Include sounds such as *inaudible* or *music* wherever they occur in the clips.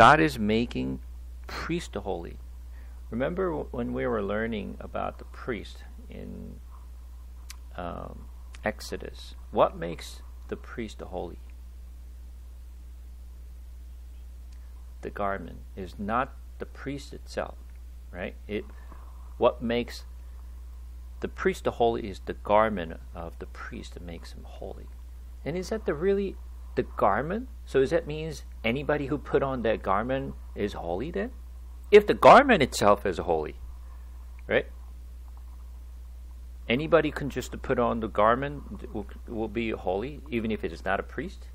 God is making priest holy. Remember when we were learning about the priest in um, Exodus? What makes the priest holy? The garment is not the priest itself, right? It what makes the priest holy is the garment of the priest that makes him holy. And is that the really the garment? So does that means anybody who put on that garment is holy then? If the garment itself is holy, right? Anybody can just put on the garment will, will be holy, even if it is not a priest.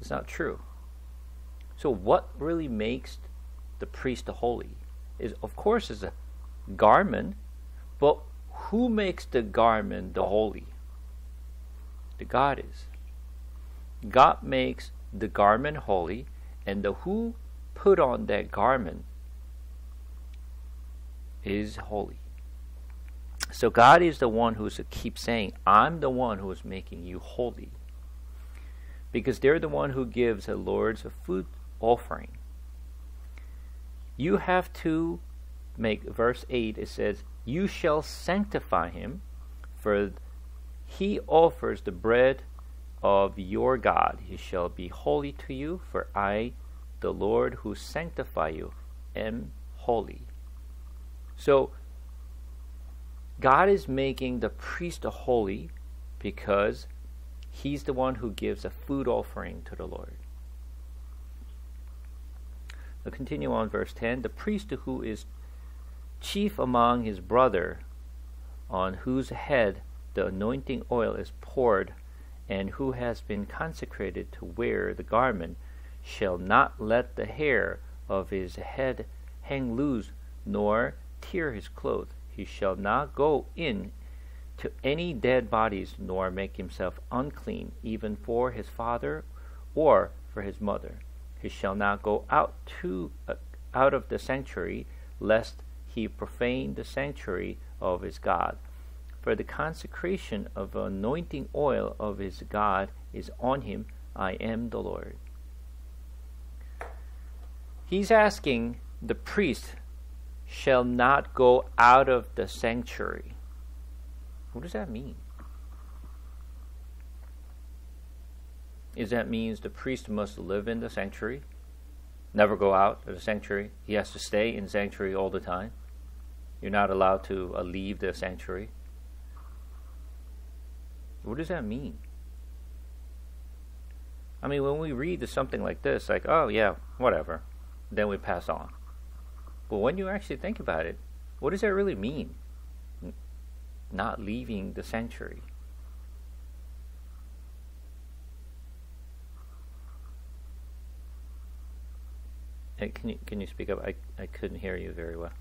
It's not true. So what really makes the priest holy is, of course, is a garment, but who makes the garment the holy? The God is. God makes the garment holy, and the who put on that garment is holy. So God is the one who keeps saying, I'm the one who is making you holy. Because they're the one who gives the Lord's a food offering. You have to make verse 8 it says, You shall sanctify him, for he offers the bread of your God. He shall be holy to you, for I, the Lord who sanctify you, am holy. So, God is making the priest holy because he's the one who gives a food offering to the Lord. Now continue on verse 10. The priest who is chief among his brother, on whose head the anointing oil is poured and who has been consecrated to wear the garment shall not let the hair of his head hang loose, nor tear his clothes. He shall not go in to any dead bodies, nor make himself unclean, even for his father or for his mother. He shall not go out to uh, out of the sanctuary, lest he profane the sanctuary of his God for the consecration of anointing oil of his God is on him. I am the Lord. He's asking the priest shall not go out of the sanctuary. What does that mean? Is that means the priest must live in the sanctuary, never go out of the sanctuary? He has to stay in sanctuary all the time. You're not allowed to uh, leave the sanctuary. What does that mean? I mean, when we read something like this, like, oh, yeah, whatever, then we pass on. But when you actually think about it, what does that really mean? N- not leaving the sanctuary. Hey, can you can you speak up? I, I couldn't hear you very well.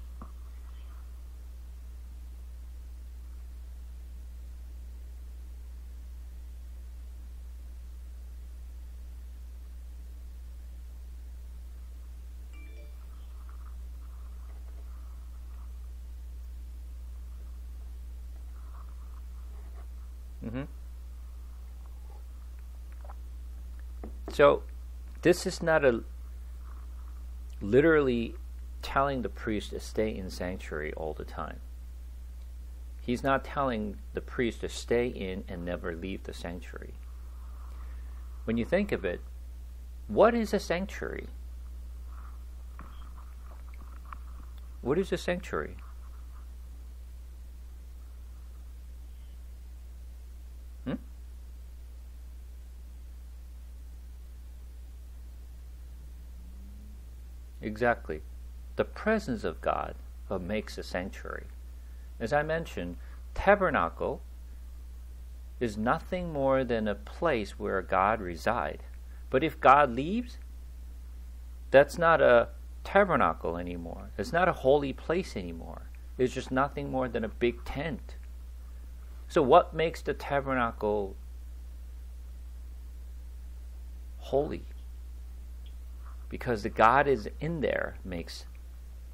So, this is not a literally telling the priest to stay in sanctuary all the time. He's not telling the priest to stay in and never leave the sanctuary. When you think of it, what is a sanctuary? What is a sanctuary? Exactly. The presence of God makes a sanctuary. As I mentioned, tabernacle is nothing more than a place where God resides. But if God leaves, that's not a tabernacle anymore. It's not a holy place anymore. It's just nothing more than a big tent. So, what makes the tabernacle holy? Because the God is in there makes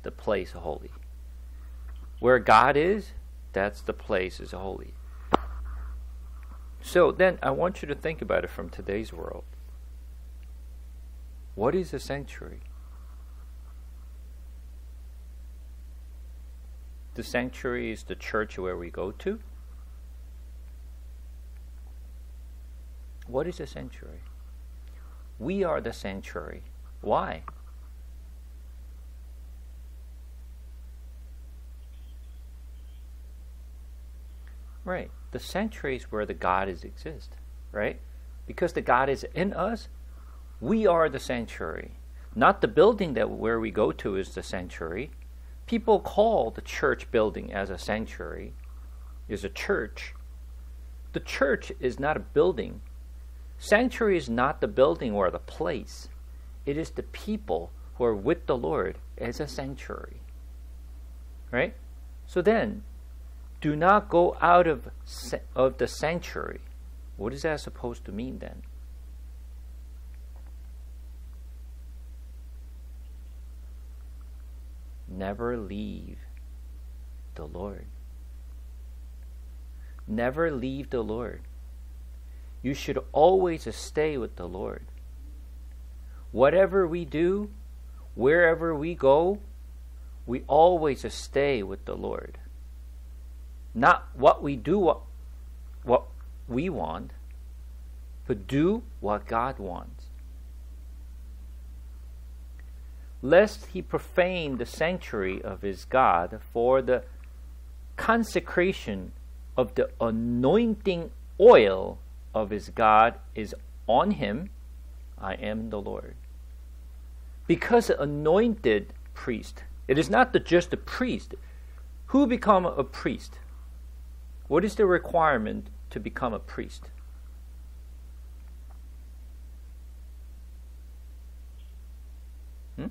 the place holy. Where God is, that's the place is holy. So then I want you to think about it from today's world. What is a sanctuary? The sanctuary is the church where we go to. What is a sanctuary? We are the sanctuary. Why? Right. The sanctuary is where the God is exist, right? Because the God is in us, we are the sanctuary. Not the building that where we go to is the sanctuary. People call the church building as a sanctuary, is a church. The church is not a building. Sanctuary is not the building or the place. It is the people who are with the Lord as a sanctuary. Right? So then, do not go out of, of the sanctuary. What is that supposed to mean then? Never leave the Lord. Never leave the Lord. You should always stay with the Lord. Whatever we do, wherever we go, we always stay with the Lord. Not what we do, what, what we want, but do what God wants. Lest he profane the sanctuary of his God for the consecration of the anointing oil of his God is on him. I am the Lord. Because anointed priest, it is not the, just a priest. Who become a priest? What is the requirement to become a priest? Hmm?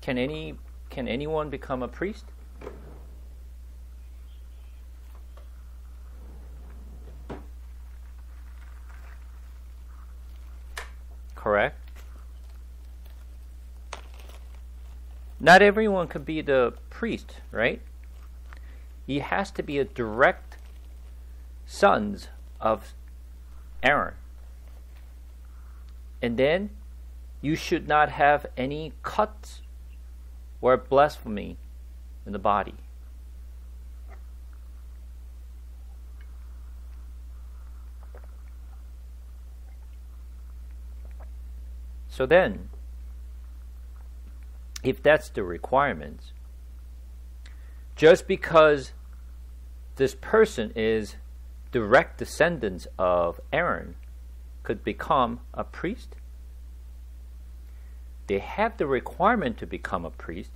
Can any can anyone become a priest? Not everyone could be the priest, right? he has to be a direct sons of Aaron. And then you should not have any cuts or blasphemy in the body. So then, if that's the requirements, just because this person is direct descendants of Aaron could become a priest. They have the requirement to become a priest,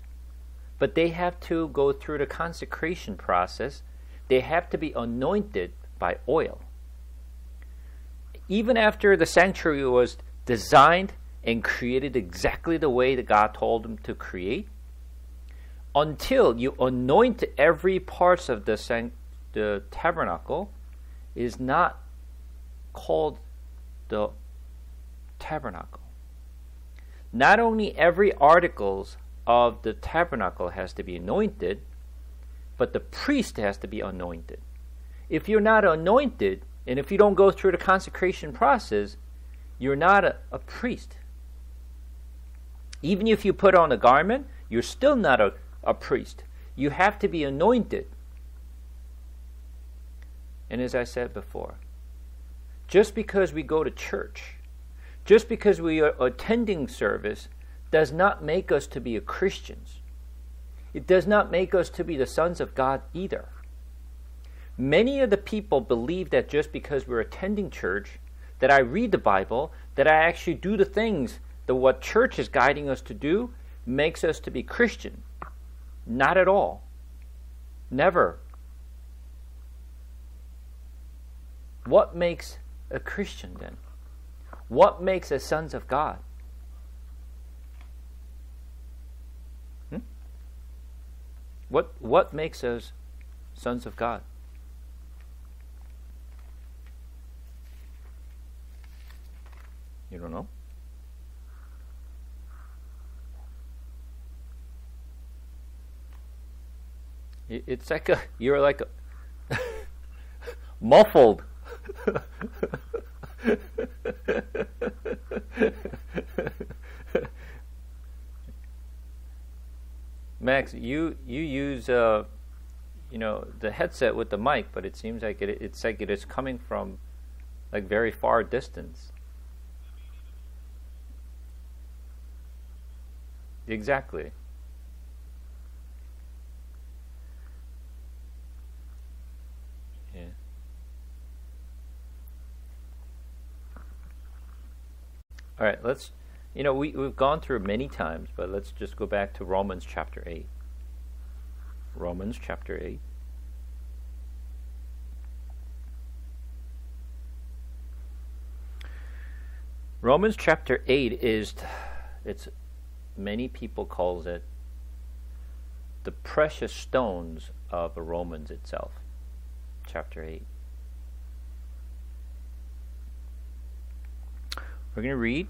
but they have to go through the consecration process. They have to be anointed by oil. Even after the sanctuary was designed and created exactly the way that God told them to create, until you anoint every parts of the sanctuary the tabernacle is not called the tabernacle. Not only every articles of the tabernacle has to be anointed, but the priest has to be anointed. If you're not anointed, and if you don't go through the consecration process, you're not a, a priest. Even if you put on a garment, you're still not a, a priest. You have to be anointed. And as I said before, just because we go to church, just because we are attending service, does not make us to be Christians. It does not make us to be the sons of God either. Many of the people believe that just because we're attending church, that I read the Bible, that I actually do the things that what church is guiding us to do, makes us to be Christian. Not at all. Never What makes a Christian then? What makes us sons of God? Hmm? What what makes us sons of God? You don't know? It's like a you're like a *laughs* muffled. *laughs* Max, you you use uh, you know the headset with the mic, but it seems like it it's like it is coming from like very far distance. Exactly. All right, let's you know, we, we've gone through many times, but let's just go back to Romans chapter 8. Romans chapter 8. Romans chapter 8 is it's many people calls it the precious stones of Romans itself. Chapter 8. We're going to read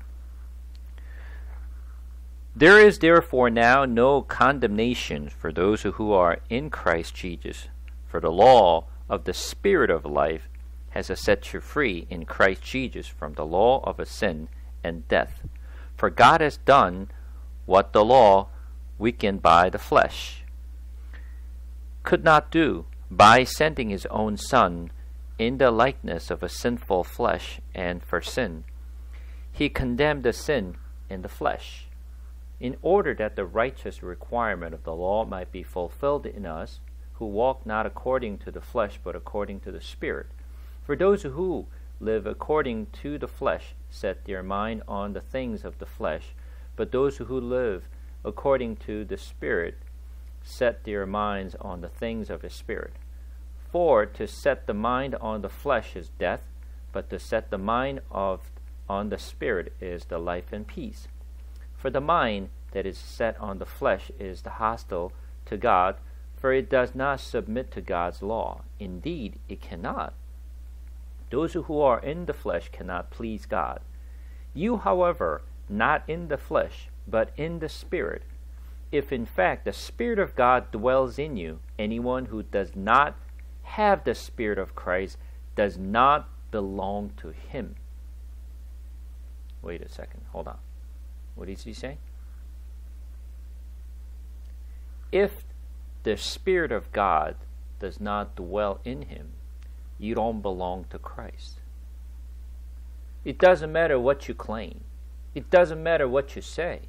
there is therefore now no condemnation for those who are in Christ Jesus, for the law of the Spirit of life has set you free in Christ Jesus from the law of a sin and death. For God has done what the law, weakened by the flesh, could not do by sending his own Son in the likeness of a sinful flesh and for sin. He condemned the sin in the flesh in order that the righteous requirement of the law might be fulfilled in us, who walk not according to the flesh, but according to the Spirit. For those who live according to the flesh set their mind on the things of the flesh, but those who live according to the Spirit set their minds on the things of the Spirit. For to set the mind on the flesh is death, but to set the mind of on the Spirit is the life and peace. For the mind that is set on the flesh is the hostile to God, for it does not submit to God's law. Indeed, it cannot. Those who are in the flesh cannot please God. You, however, not in the flesh, but in the Spirit. If in fact the Spirit of God dwells in you, anyone who does not have the Spirit of Christ does not belong to him. Wait a second, hold on. What does he say? If the Spirit of God does not dwell in him, you don't belong to Christ. It doesn't matter what you claim, it doesn't matter what you say.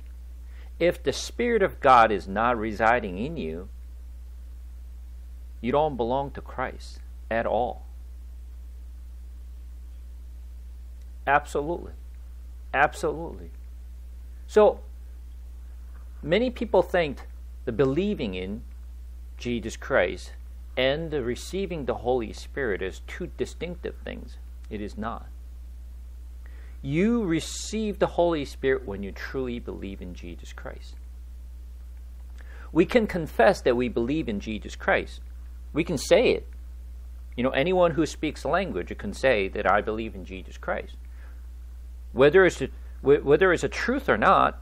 If the Spirit of God is not residing in you, you don't belong to Christ at all. Absolutely. Absolutely. So many people think the believing in Jesus Christ and the receiving the Holy Spirit is two distinctive things. It is not. You receive the Holy Spirit when you truly believe in Jesus Christ. We can confess that we believe in Jesus Christ. We can say it. You know, anyone who speaks language can say that I believe in Jesus Christ. Whether it's a, whether it's a truth or not,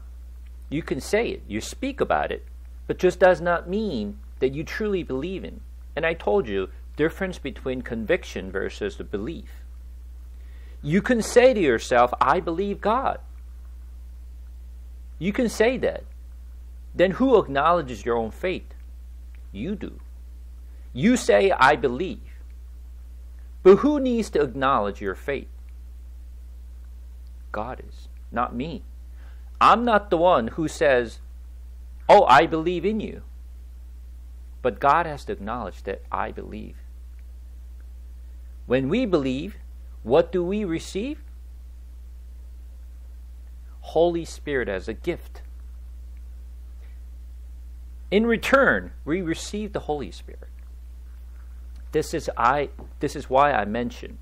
you can say it. You speak about it, but just does not mean that you truly believe in. And I told you difference between conviction versus the belief. You can say to yourself, I believe God. You can say that. Then who acknowledges your own faith? You do. You say, I believe. But who needs to acknowledge your faith? God is, not me. I'm not the one who says, Oh, I believe in you. But God has to acknowledge that I believe. When we believe, what do we receive? Holy Spirit as a gift. In return, we receive the Holy Spirit. This is I this is why I mention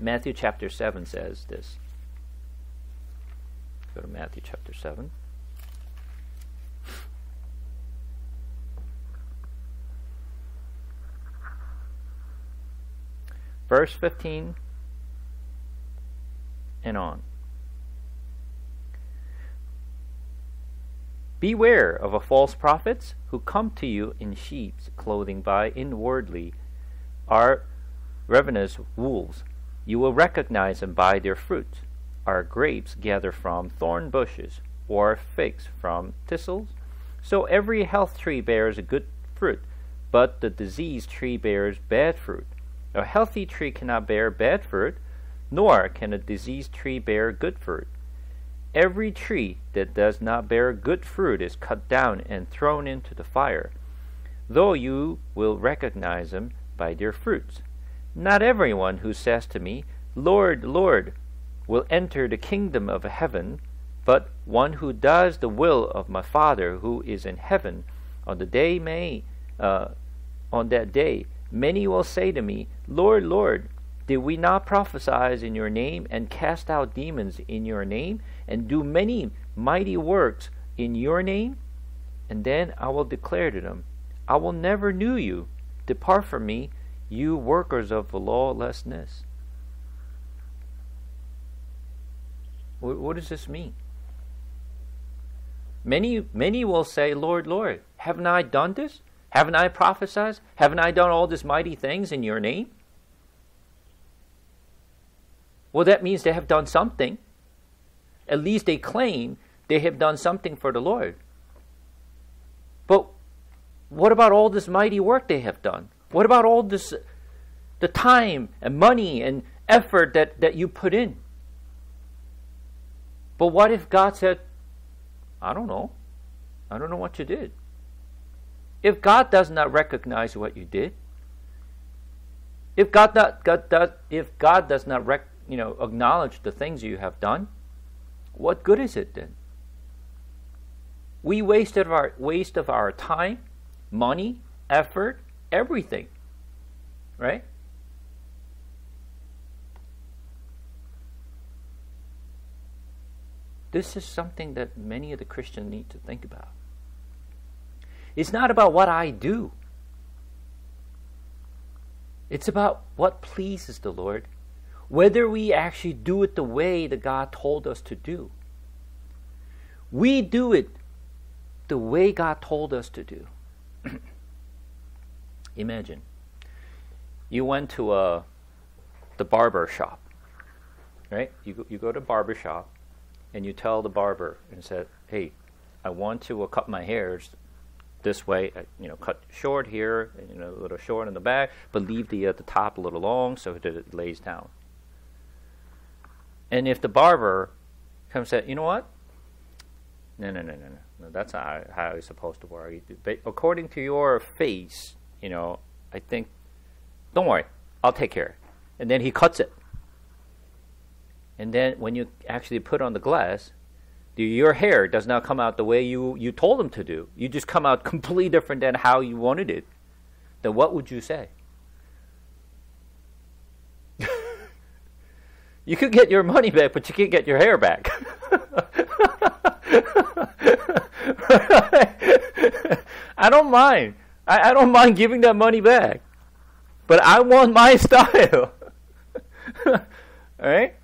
Matthew chapter 7 says this. Go to Matthew chapter 7. Verse 15 and on. Beware of a false prophets who come to you in sheep's clothing by inwardly are ravenous wolves. You will recognize them by their fruits. Are grapes gathered from thorn bushes, or figs from thistles? So every health tree bears a good fruit, but the diseased tree bears bad fruit. A healthy tree cannot bear bad fruit, nor can a diseased tree bear good fruit. Every tree that does not bear good fruit is cut down and thrown into the fire. Though you will recognize them by their fruits. Not everyone who says to me, Lord, Lord, will enter the kingdom of heaven, but one who does the will of my Father who is in heaven. On the day may, uh, on that day, many will say to me, Lord, Lord, did we not prophesy in your name and cast out demons in your name and do many mighty works in your name? And then I will declare to them, I will never knew you. Depart from me, you workers of the lawlessness. What, what does this mean? Many, many will say, Lord, Lord, haven't I done this? Haven't I prophesied? Haven't I done all these mighty things in your name? Well, that means they have done something. At least they claim they have done something for the Lord. But what about all this mighty work they have done? What about all this, the time and money and effort that, that you put in? But what if God said, I don't know. I don't know what you did. If God does not recognize what you did, if God, not, God does, if God does not rec, you know, acknowledge the things you have done, what good is it then? We wasted our waste of our time, money, effort, everything. Right? This is something that many of the Christians need to think about. It's not about what I do. It's about what pleases the Lord, whether we actually do it the way that God told us to do. We do it the way God told us to do. *clears throat* Imagine you went to a the barber shop, right? You go, you go to barber shop and you tell the barber and said, "Hey, I want to uh, cut my hairs this way. Uh, you know, cut short here, you know, a little short in the back, but leave the uh, the top a little long so that it lays down." And if the barber comes and said, "You know what? No, no, no, no, no. no that's not how, it's supposed to work. According to your face, you know, I think. Don't worry, I'll take care." And then he cuts it and then when you actually put on the glass, your hair does not come out the way you, you told them to do. You just come out *laughs* completely different than how you wanted it. Then what would you say? *laughs* you could get your money back, but you can't get your hair back. *laughs* I don't mind. I, I don't mind giving that money back. But I want my *laughs* style. All right?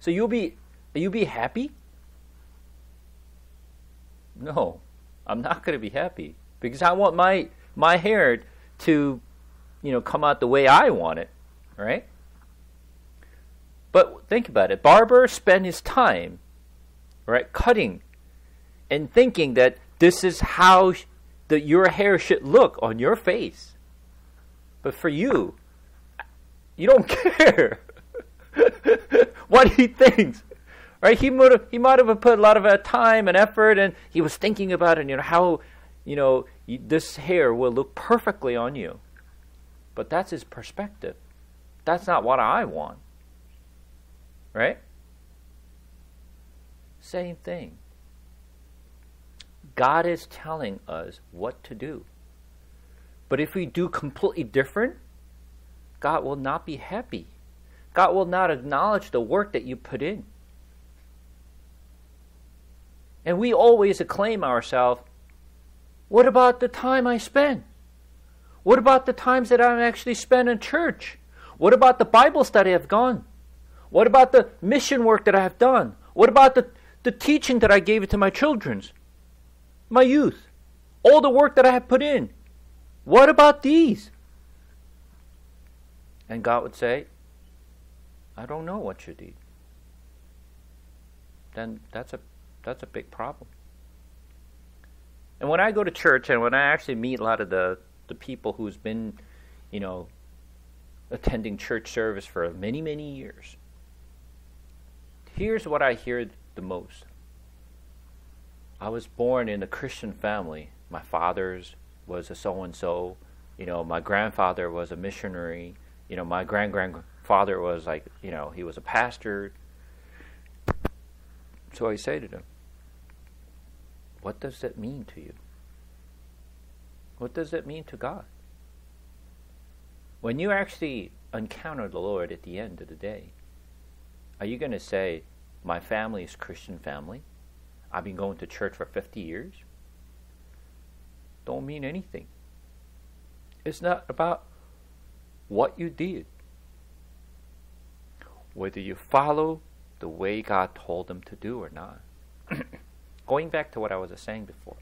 so you'll be you'll be happy? No, I'm not going to be happy because I want my my hair to, you know, come out the way I want it, right? But think about it. Barber spent his time, right, cutting and thinking that this is how that your hair should look on your face. But for you, you don't *laughs* care. *laughs* what he thinks. Right? He might have he might have put a lot of uh, time and effort, and he was thinking about it. You know how, you know, this hair will look perfectly on you. But that's his perspective. That's not what I want. Right? Same thing. God is telling us what to do. But if we do completely different, God will not be happy. God will not acknowledge the work that you put in. And we always acclaim ourselves what about the time I spent? What about the times that I've actually spent in church? What about the Bible study I've gone? What about the mission work that I have done? What about the, the teaching that I gave to my children's, my youth? All the work that I have put in. What about these? And God would say, I don't know what you did. Then that's a that's a big problem. And when I go to church and when I actually meet a lot of the, the people who's been, you know, attending church service for many, many years, here's what I hear the most. I was born in a Christian family. My father's was a so and so. You know, my grandfather was a missionary. You know, my grand grandfather was like, you know, he was a pastor. So I say to them, what does that mean to you? What does it mean to God? When you actually encounter the Lord at the end of the day, are you going to say, My family is Christian family? I've been going to church for 50 years? Don't mean anything. It's not about what you did, whether you follow the way God told them to do or not. *clears throat* Going back to what I was saying before,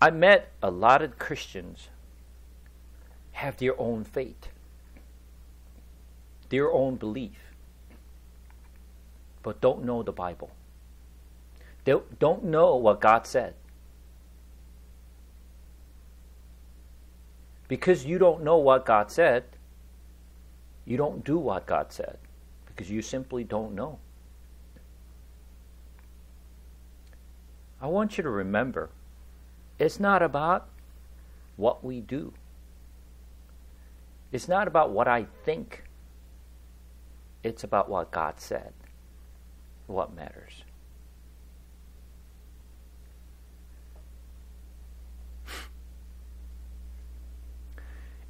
I met a lot of Christians have their own faith, their own belief, but don't know the Bible. They don't know what God said. Because you don't know what God said, you don't do what God said because you simply don't know. I want you to remember it's not about what we do, it's not about what I think, it's about what God said, what matters.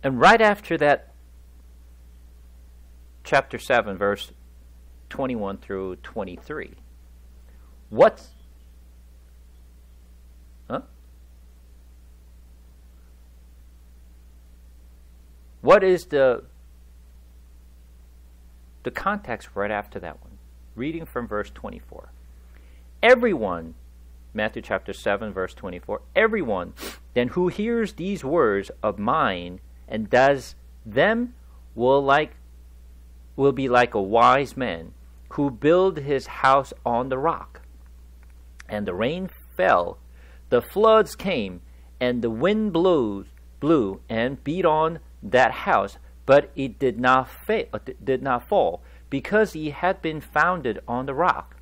And right after that chapter 7, verse 21 through 23. What's. Huh? What is the the context right after that one? Reading from verse 24. Everyone, Matthew chapter 7, verse 24, everyone then who hears these words of mine and does them will like will be like a wise man who built his house on the rock. And the rain fell, the floods came, and the wind blew, blew and beat on that house, but it did not fail, uh, did not fall, because he had been founded on the rock.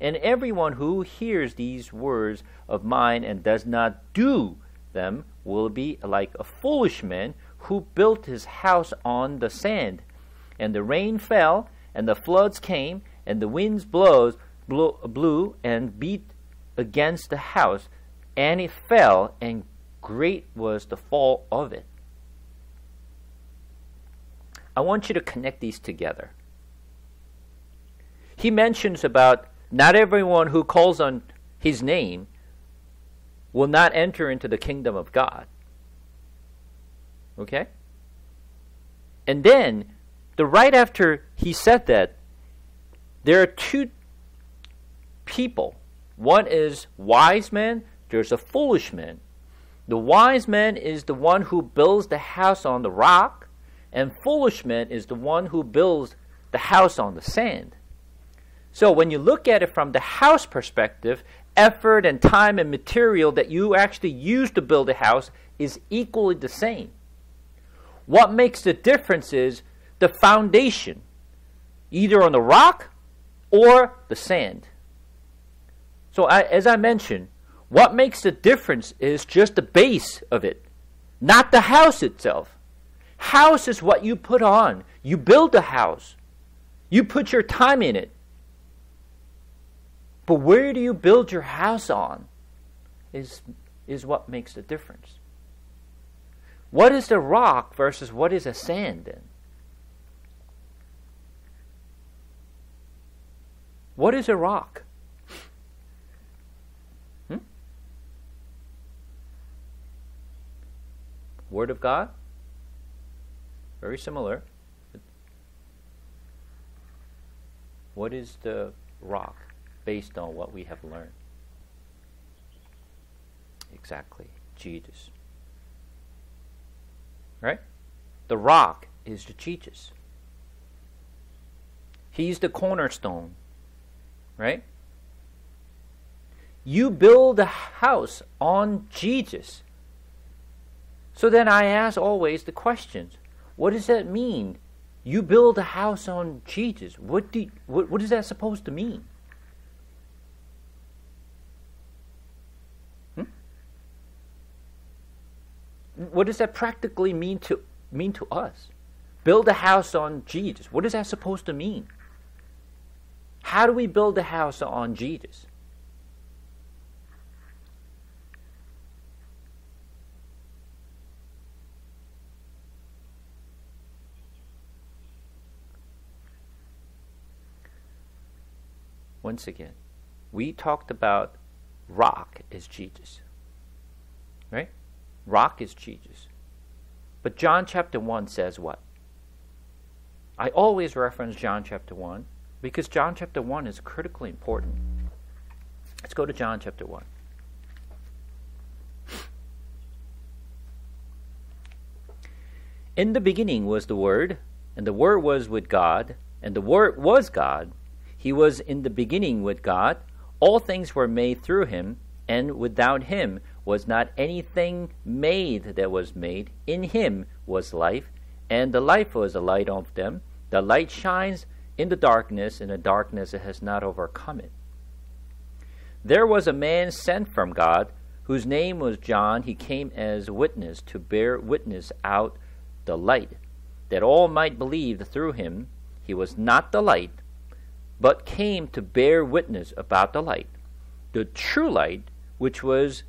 And everyone who hears these words of mine and does not do them will be like a foolish man who built his house on the sand. And the rain fell, and the floods came, and the winds blows, blew, blew and beat against the house, and it fell, and great was the fall of it. I want you to connect these together. He mentions about not everyone who calls on his name will not enter into the kingdom of God. Okay? And then the right after he said that, there are two people. One is wise man, there's a foolish man. The wise man is the one who builds the house on the rock, and foolish man is the one who builds the house on the sand. So when you look at it from the house perspective, effort and time and material that you actually use to build a house is equally the same. What makes the difference is the foundation, either on the rock or the sand. So, I, as I mentioned, what makes the difference is just the base of it, not the house itself. House is what you put on. You build a house, you put your time in it. But where do you build your house on is, is what makes the difference. What is the rock versus what is a sand then? What is a rock? Hmm? Word of God? Very similar. What is the rock based on what we have learned? Exactly. Jesus. Right? The rock is the Jesus. He's the cornerstone right? You build a house on Jesus. So then I ask always the questions what does that mean? You build a house on Jesus. What, do, what, what is that supposed to mean? What does that practically mean to mean to us? Build a house on Jesus. What is that supposed to mean? How do we build a house on Jesus? once again, we talked about rock is Jesus. Rock is Jesus. But John chapter 1 says what? I always reference John chapter 1 because John chapter 1 is critically important. Let's go to John chapter 1. In the beginning was the Word, and the Word was with God, and the Word was God. He was in the beginning with God. All things were made through him, and without him was not anything made that was made. In him was life, and the life was the light of them. The light shines in the darkness, and the darkness has not overcome it. There was a man sent from God, whose name was John. He came as witness to bear witness out the light, that all might believe through him. He was not the light but came to bear witness about the light. The true light, which was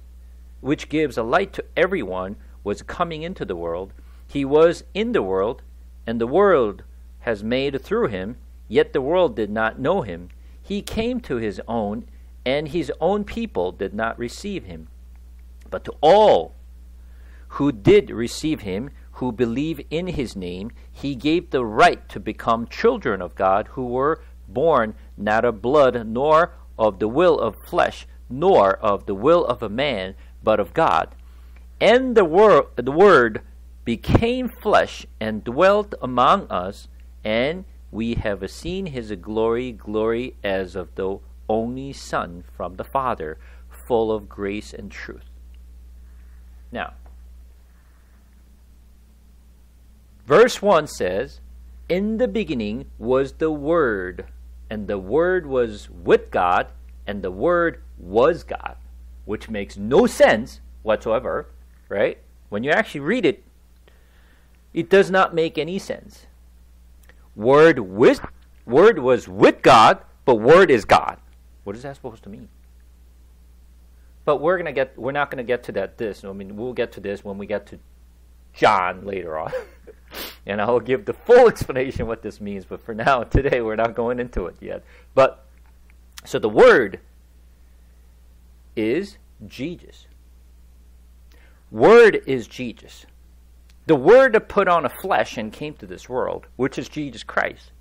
which gives a light to everyone, was coming into the world. He was in the world, and the world has made through him, yet the world did not know him. He came to his own, and his own people did not receive him. But to all who did receive him, who believe in his name, he gave the right to become children of God, who were born not of blood, nor of the will of flesh, nor of the will of a man, but of God. And the, wor- the Word became flesh and dwelt among us, and we have seen his glory, glory as of the only Son from the Father, full of grace and truth. Now, verse 1 says, In the beginning was the Word and the Word was with God, and the Word was God, which makes no sense whatsoever, right? When you actually read it, it does not make any sense. Word with Word was with God, but Word is God. What is that supposed to mean? But we're gonna get we're not gonna get to that this. I mean we'll get to this when we get to John later on. *laughs* and I'll give the full explanation what this means. But for now, *laughs* today, we're not going into it yet. But so the word is Jesus. Word is Jesus. The Word that put on a flesh and came to this world, which is Jesus Christ.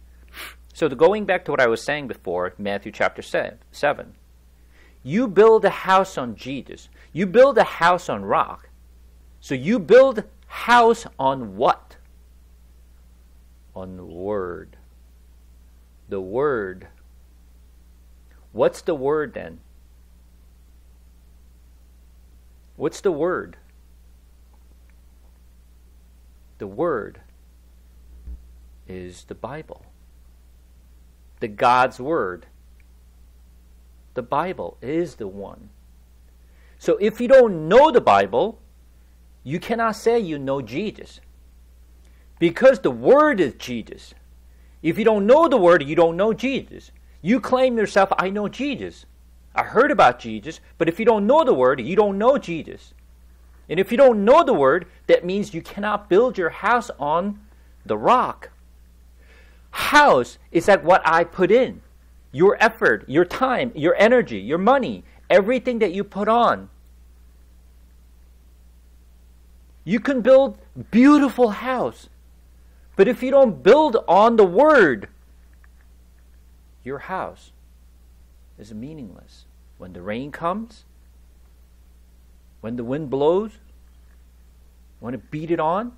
So, the, going back to what I was saying before, Matthew chapter 7, you build a house on Jesus. You build a house on rock. So, you build house on what? on the Word. The Word. What's the Word then? What's the Word? The Word is the Bible. The God's Word. The Bible is the one. So if you don't know the Bible, you cannot say you know Jesus. Because the Word is Jesus. If you don't know the Word, you don't know Jesus. You claim yourself, I know Jesus. I heard about Jesus, but if you don't know the Word, you don't know Jesus. And if you don't know the Word, that means you cannot build your house on the rock. House is that what I put in your effort, your time, your energy, your money, everything that you put on. You can build beautiful house but if you don't build on the Word, your house is meaningless. When the rain comes, when the wind blows, when it beat it on,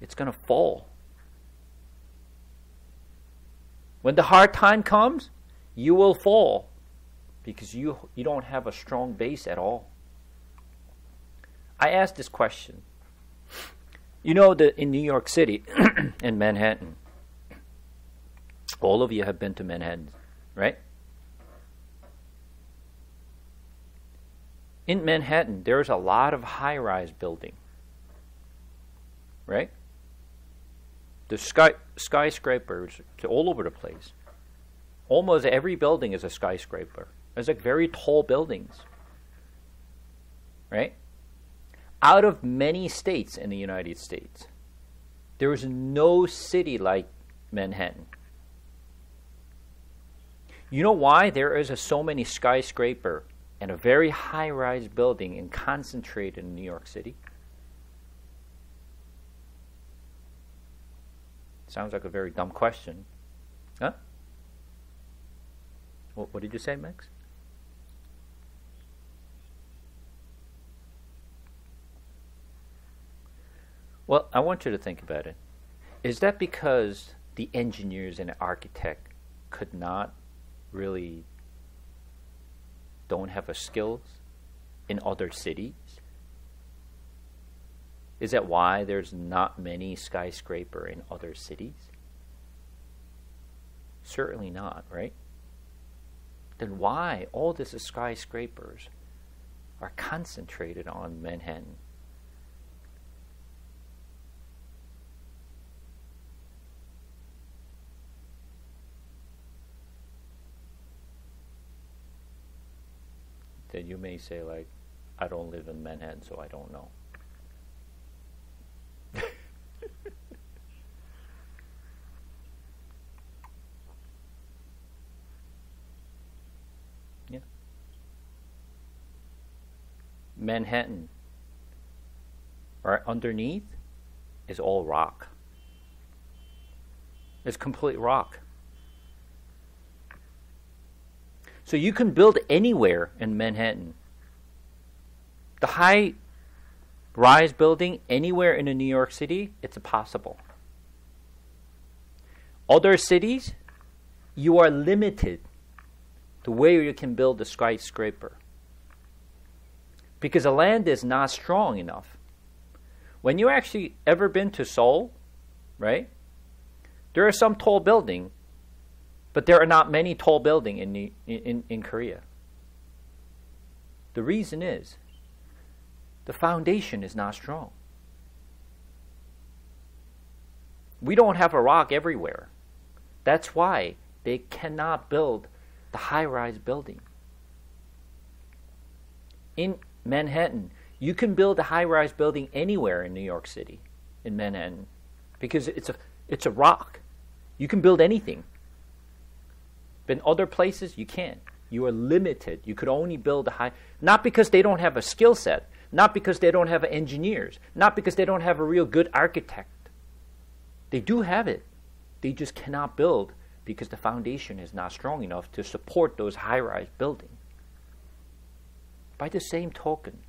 it's going to fall. When the hard time comes, you will fall because you you don't have a strong base at all. I asked this question. You know that in New York City *clears throat* in Manhattan, all of you have been to Manhattan, right? In Manhattan, there's a lot of high-rise building. Right? The sky skyscrapers all over the place. Almost every building is a skyscraper. There's like very tall buildings. Right? Out of many states in the United States, there is no city like Manhattan. You know why there is a, so many skyscraper and a very high-rise building and concentrated in New York City? Sounds like a very dumb question. Huh? What, what did you say, Max? Well, I want you to think about it. Is that because the engineers and the architect could not really don't have a skills in other cities? Is that why there's not many skyscraper in other cities? Certainly not, right? Then why all these skyscrapers are concentrated on Manhattan? Then you may say like, I don't live in Manhattan, so I don't know. *laughs* yeah. Manhattan, right underneath, is all rock. It's complete rock. So you can build anywhere in Manhattan. The high rise building anywhere in a New York City, it's possible. Other cities, you are limited to where you can build a skyscraper because the land is not strong enough. When you actually ever been to Seoul, right? There are some tall building but there are not many tall buildings in, in, in Korea. The reason is the foundation is not strong. We don't have a rock everywhere. That's why they cannot build the high rise building. In Manhattan, you can build a high rise building anywhere in New York City, in Manhattan, because it's a, it's a rock. You can build anything. But in other places, you can't. You are limited. You could only build a high, not because they don't have a skill set, not because they don't have engineers, not because they don't have a real good architect. They do have it. They just cannot build because the foundation is not strong enough to support those high rise buildings. By the same token,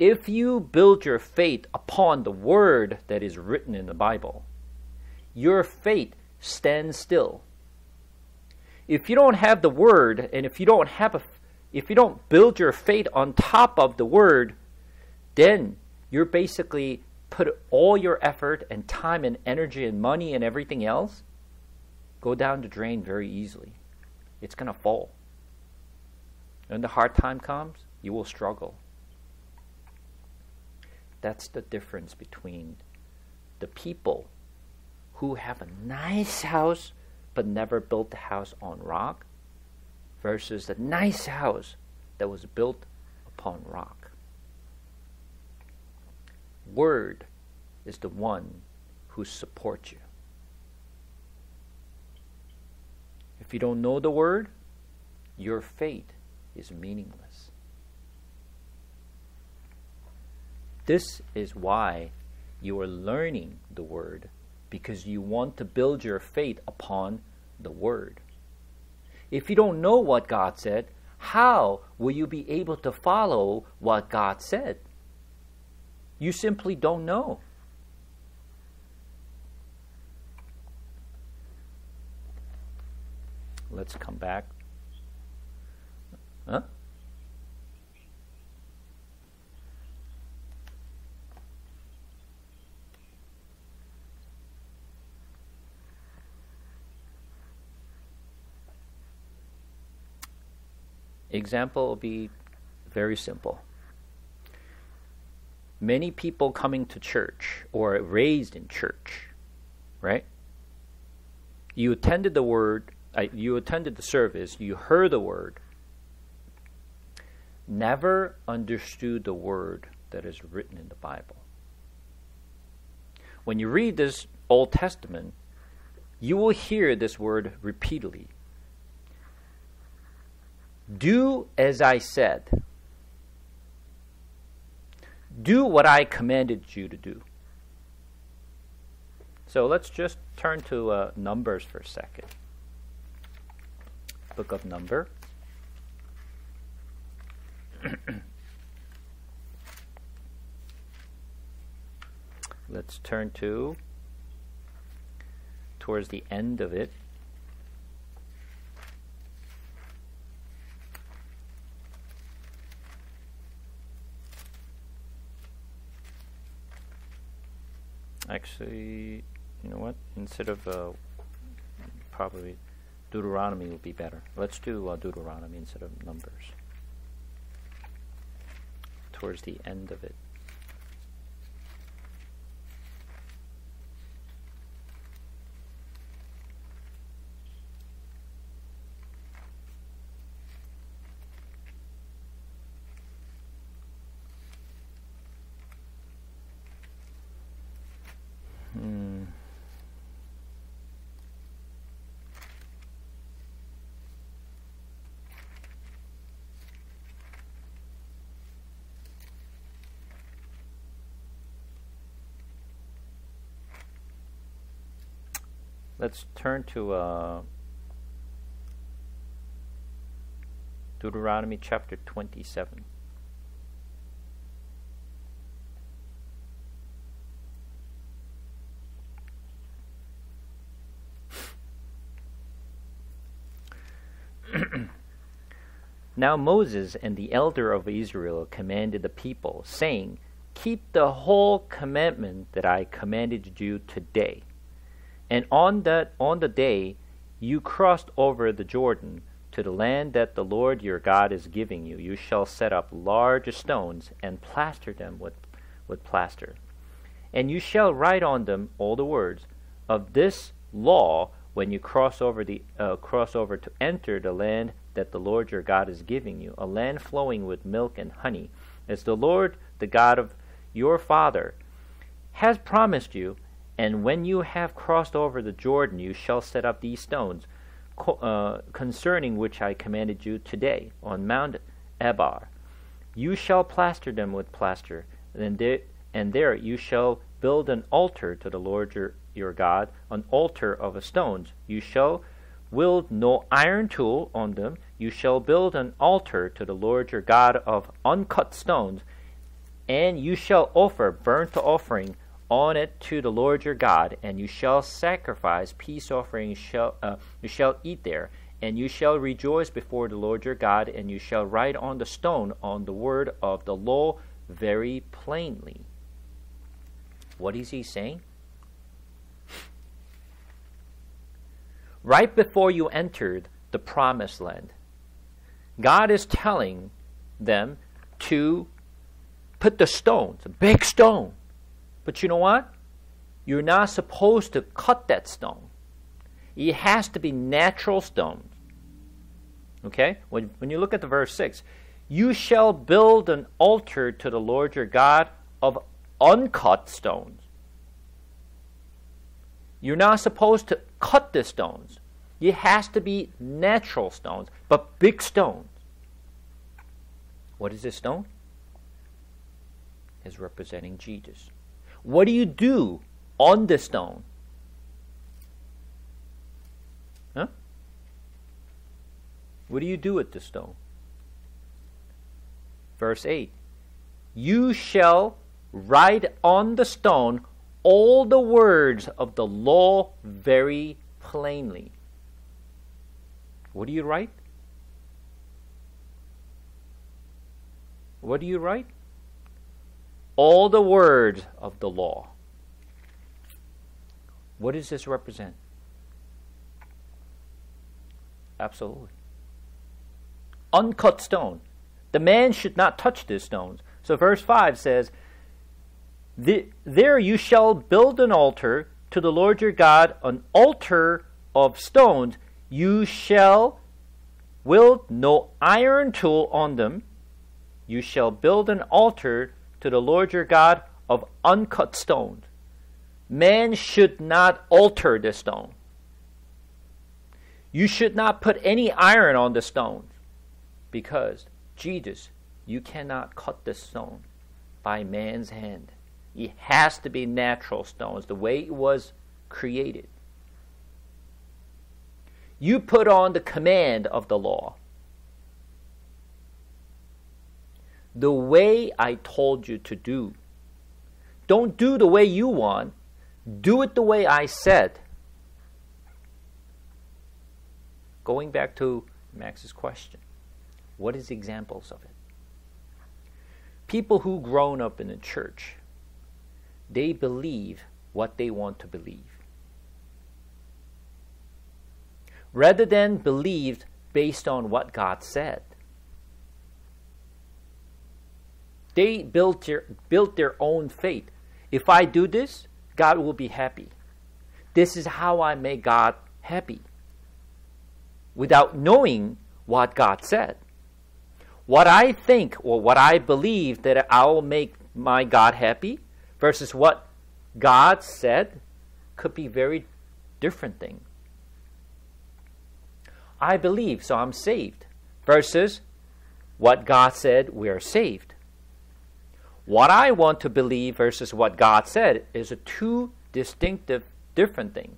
if you build your faith upon the word that is written in the Bible, your faith stands still if you don't have the word and if you don't have a if you don't build your faith on top of the word, then you're basically put all your effort and time and energy and money and everything else go down the drain very easily. It's going to fall. When the hard time comes, you will struggle. That's the difference between the people who have a nice house but never built the house on rock versus the nice house that was built upon rock. Word is the one who supports you. If you don't know the word, your faith is meaningless. This is why you are learning the word because you want to build your faith upon the Word. If you don't know what God said, how will you be able to follow what God said? You simply don't know. Let's come back. Huh? Example will be very simple. Many people coming to church or raised in church, right? You attended the word, uh, you attended the service, you heard the word, never understood the word that is written in the Bible. When you read this Old Testament, you will hear this word repeatedly do as I said. Do what I commanded you to do. So let's just turn to uh, Numbers for a second. Book of Number. *clears throat* let's turn to towards the end of it. Actually, you know what? Instead of uh, probably Deuteronomy would be better. Let's do uh, Deuteronomy instead of Numbers. Towards the end of it. Let's turn to uh, Deuteronomy chapter 27. *clears throat* now Moses and the elder of Israel commanded the people, saying, Keep the whole commandment that I commanded you today and on that on the day you crossed over the Jordan to the land that the Lord your God is giving you, you shall set up large stones and plaster them with, with plaster. And you shall write on them all the words of this law when you cross over the uh, cross over to enter the land that the Lord your God is giving you, a land flowing with milk and honey, as the Lord, the God of your father, has promised you, and when you have crossed over the Jordan, you shall set up these stones, uh, concerning which I commanded you today on Mount Ebal. You shall plaster them with plaster, and there, and there you shall build an altar to the Lord your, your God, an altar of stones. You shall wield no iron tool on them. You shall build an altar to the Lord your God of uncut stones, and you shall offer burnt offering on it to the Lord your God, and you shall sacrifice peace offerings. Shall uh, you shall eat there, and you shall rejoice before the Lord your God, and you shall write on the stone on the word of the law very plainly. What is he saying? Right before you entered the promised land, God is telling them to put the stones, a big stone, but you know what? You're not supposed to cut that stone. It has to be natural stone. Okay? When, when you look at the verse 6, you shall build an altar to the Lord your God of uncut stones. You're not supposed to cut the stones. It has to be natural stones, but big stones. What is this stone? Is representing Jesus. What do you do on the stone? Huh? What do you do with the stone? Verse 8 You shall write on the stone all the words of the law very plainly. What do you write? What do you write? All the words of the law. What does this represent? Absolutely. Uncut stone. The man should not touch these stones. So, verse 5 says, There you shall build an altar to the Lord your God, an altar of stones. You shall wield no iron tool on them. You shall build an altar to the Lord your God of uncut stones. Man should not alter the stone. You should not put any iron on the stone because Jesus, you cannot cut the stone by man's hand. It has to be natural stones, the way it was created. You put on the command of the law. The way I told you to do. Don't do the way you want, do it the way I said. Going back to Max's question, what is examples of it? People who grown up in the church, they believe what they want to believe. Rather than believed based on what God said. They built their, built their own faith. If I do this, God will be happy. This is how I make God happy. Without knowing what God said. What I think or what I believe that I will make my God happy versus what God said could be very different thing. I believe, so I'm saved, versus what God said, we are saved. What I want to believe versus what God said is a two distinctive different thing.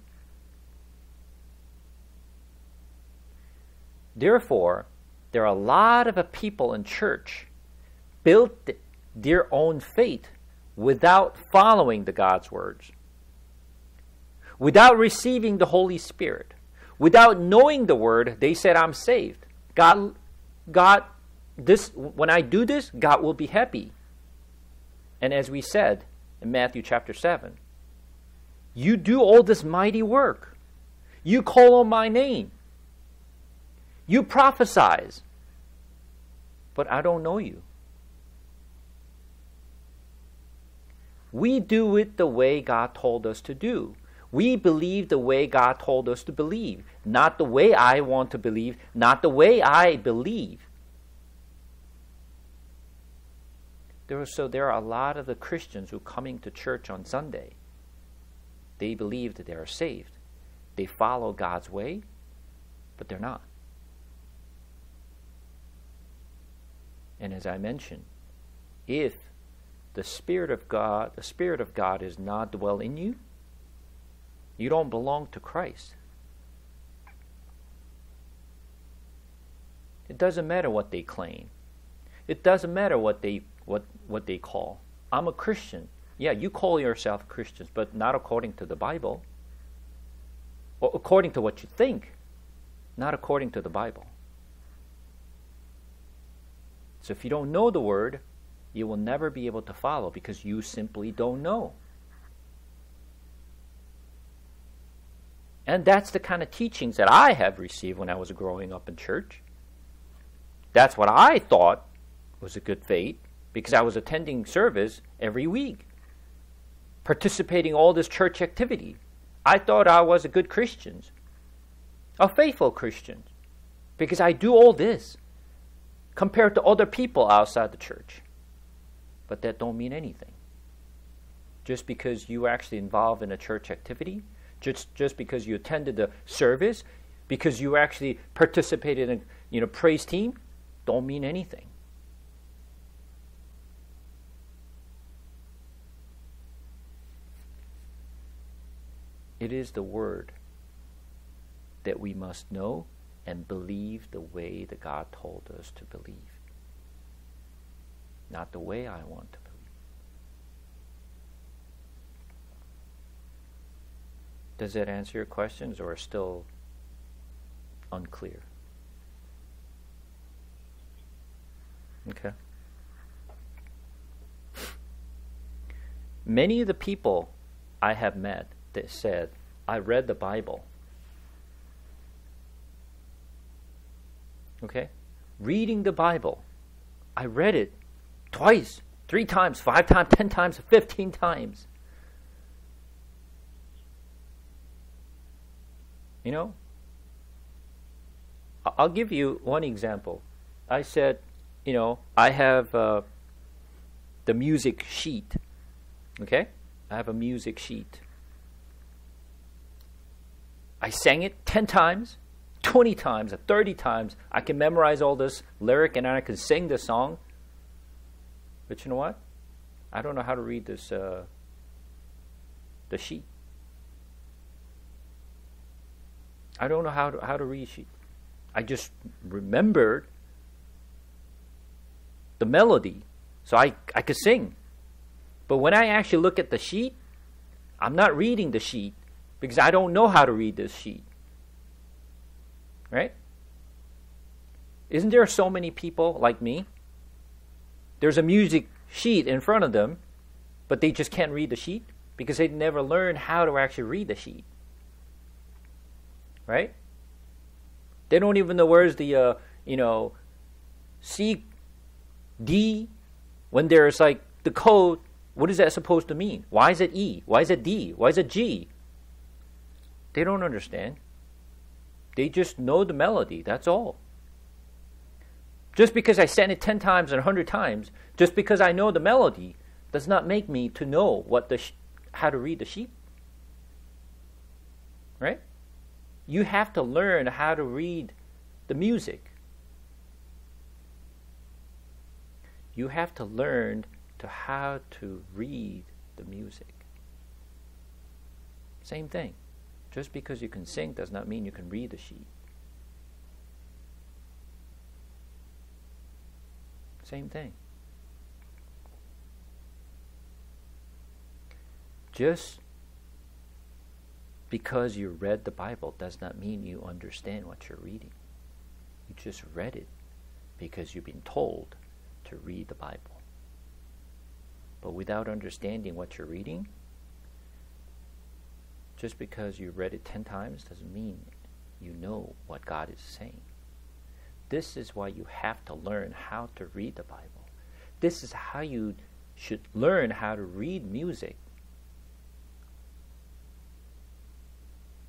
Therefore, there are a lot of people in church built their own faith without following the God's words, without receiving the Holy Spirit, without knowing the word. They said, "I'm saved." God, God, this when I do this, God will be happy. And as we said in Matthew chapter 7, you do all this mighty work. You call on my name. You prophesize. But I don't know you. We do it the way God told us to do. We believe the way God told us to believe, not the way I want to believe, not the way I believe. There so there are a lot of the Christians who coming to church on Sunday. They believe that they are saved. They follow God's way, but they're not. And as I mentioned, if the Spirit of God, the Spirit of God is not dwell in you, you don't belong to Christ. It doesn't matter what they claim. It doesn't matter what they what they call. I'm a Christian. Yeah, you call yourself Christians, but not according to the Bible. Or according to what you think, not according to the Bible. So if you don't know the word, you will never be able to follow because you simply don't know. And that's the kind of teachings that I have received when I was growing up in church. That's what I thought was a good faith because I was attending service every week, participating all this church activity. I thought I was a good Christian, a faithful Christian, because I do all this compared to other people outside the church. But that don't mean anything. Just because you were actually involved in a church activity, just just because you attended the service, because you actually participated in you know praise team, don't mean anything. It is the Word that we must know and believe the way that God told us to believe, not the way I want to believe. Does that answer your questions or still unclear? Okay. Many of the people I have met that said, I read the Bible. Okay? Reading the Bible. I read it twice, three times, five times, ten times, fifteen times. You know? I'll give you one example. I said, you know, I have uh, the music sheet. Okay? I have a music sheet. I sang it 10 times, 20 times, 30 times. I can memorize all this lyric and I can sing the song. But you know what? I don't know how to read this uh, the sheet. I don't know how to how to read sheet. I just remembered the melody, so I I could sing. But when I actually look at the sheet, I'm not reading the sheet because I don't know how to read this sheet. Right? Isn't there so many people like me? There's a music sheet in front of them, but they just can't read the sheet because they never learned how to actually read the sheet. Right? They don't even know where's the uh, you know C D when there's like the code what is that supposed to mean? Why is it E? Why is it D? Why is it G? They don't understand. They just know the melody, that's all. Just because I sang it 10 times and 100 times, just because I know the melody, does not make me to know what the sh- how to read the sheet. Right? You have to learn how to read the music. You have to learn to how to read the music. Same thing. Just because you can sing does not mean you can read the sheet. Same thing. Just because you read the Bible does not mean you understand what you're reading. You just read it because you've been told to read the Bible. But without understanding what you're reading, just because you read it 10 times doesn't mean you know what God is saying. This is why you have to learn how to read the Bible. This is how you should learn how to read music.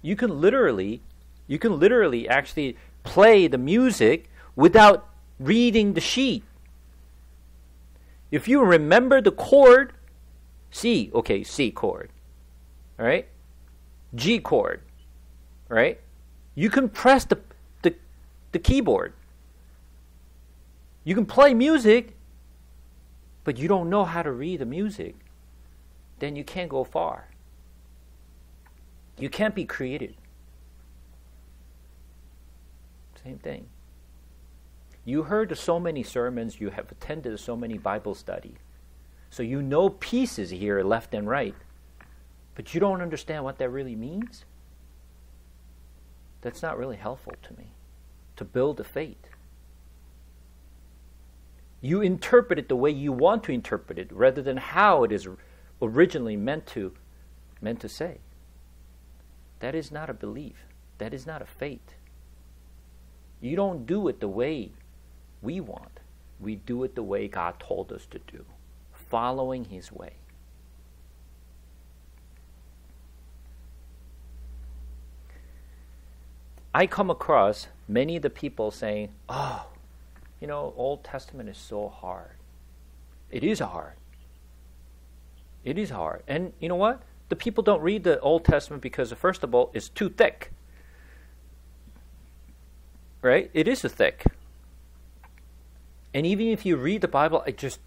You can literally you can literally actually play the music without reading the sheet. If you remember the chord, C, okay, C chord, all right, G chord, right, you can press the, the, the keyboard. You can play music, but you don't know how to read the music, then you can't go far. You can't be creative. Same thing. You heard so many sermons, you have attended so many Bible study. So you know pieces here left and right, but you don't understand what that really means. That's not really helpful to me to build a faith. You interpret it the way you want to interpret it rather than how it is originally meant to meant to say. That is not a belief. That is not a faith. You don't do it the way we want. We do it the way God told us to do, following His way. I come across many of the people saying, oh, you know, Old Testament is so hard. It is hard. It is hard. And you know what? The people don't read the Old Testament because, first of all, it's too thick. Right? It is thick. And even if you read the Bible, it just,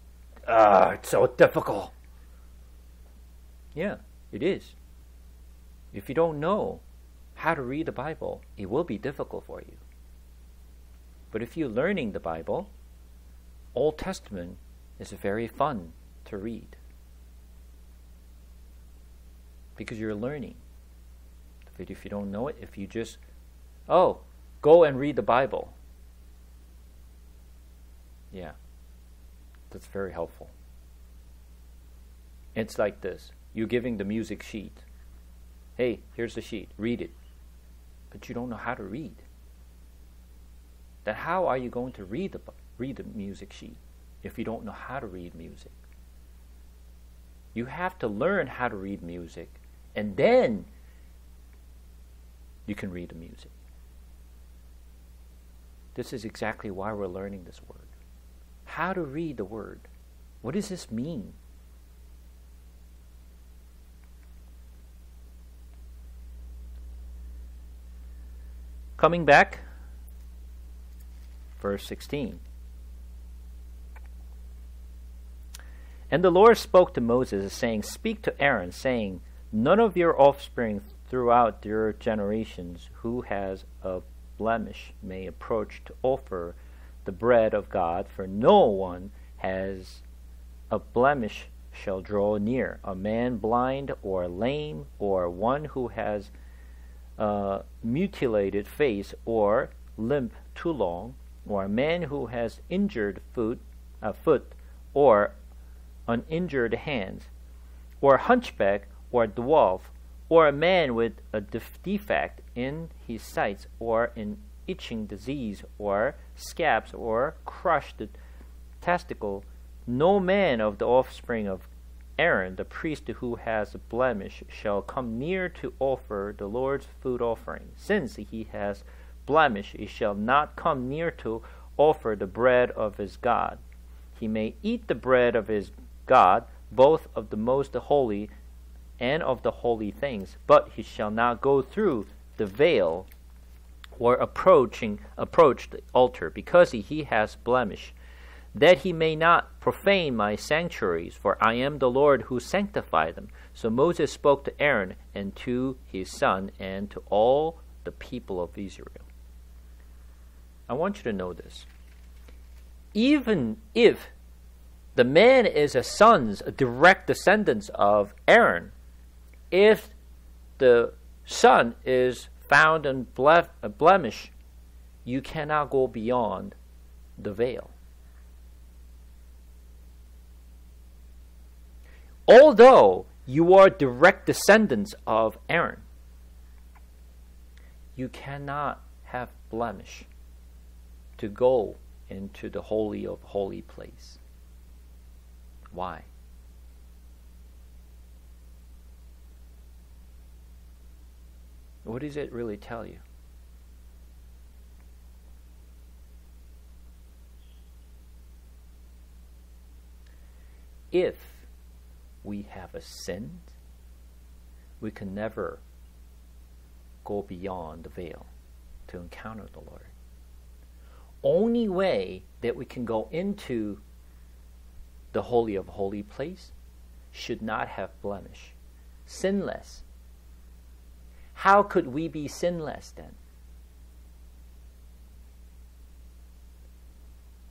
ah, it's so difficult. Yeah, it is. If you don't know how to read the Bible, it will be difficult for you. But if you're learning the Bible, Old Testament is very fun to read because you're learning. But if you don't know it, if you just, oh, go and read the Bible, yeah, that's very helpful. It's like this you're giving the music sheet. Hey, here's the sheet, read it. But you don't know how to read. Then how are you going to read the, read the music sheet if you don't know how to read music? You have to learn how to read music, and then you can read the music. This is exactly why we're learning this word. How to read the word. What does this mean? Coming back, verse 16. And the Lord spoke to Moses, saying, Speak to Aaron, saying, None of your offspring throughout your generations who has a blemish may approach to offer the bread of God, for no one has a blemish shall draw near. A man blind or lame, or one who has a mutilated face or limp too long, or a man who has injured foot, a foot, or uninjured hands, or a hunchback, or a dwarf, or a man with a defect in his sight, or an itching disease, or scabs, or crushed testicle, no man of the offspring of Aaron, the priest who has a blemish, shall come near to offer the Lord's food offering. Since he has blemish, he shall not come near to offer the bread of his God. He may eat the bread of his God, both of the most holy and of the holy things, but he shall not go through the veil or approaching approach the altar, because he, he has blemish, that he may not profane my sanctuaries, for I am the Lord who sanctify them. So Moses spoke to Aaron and to his son and to all the people of Israel. I want you to know this. Even if the man is a son's a direct descendants of Aaron. If the son is found in blemish, you cannot go beyond the veil. Although you are direct descendants of Aaron, you cannot have blemish to go into the holy of holy place. Why? What does it really tell you? If we have a sin, we can never go beyond the veil to encounter the Lord. Only way that we can go into the Holy of Holy place, should not have blemish, sinless. How could we be sinless then?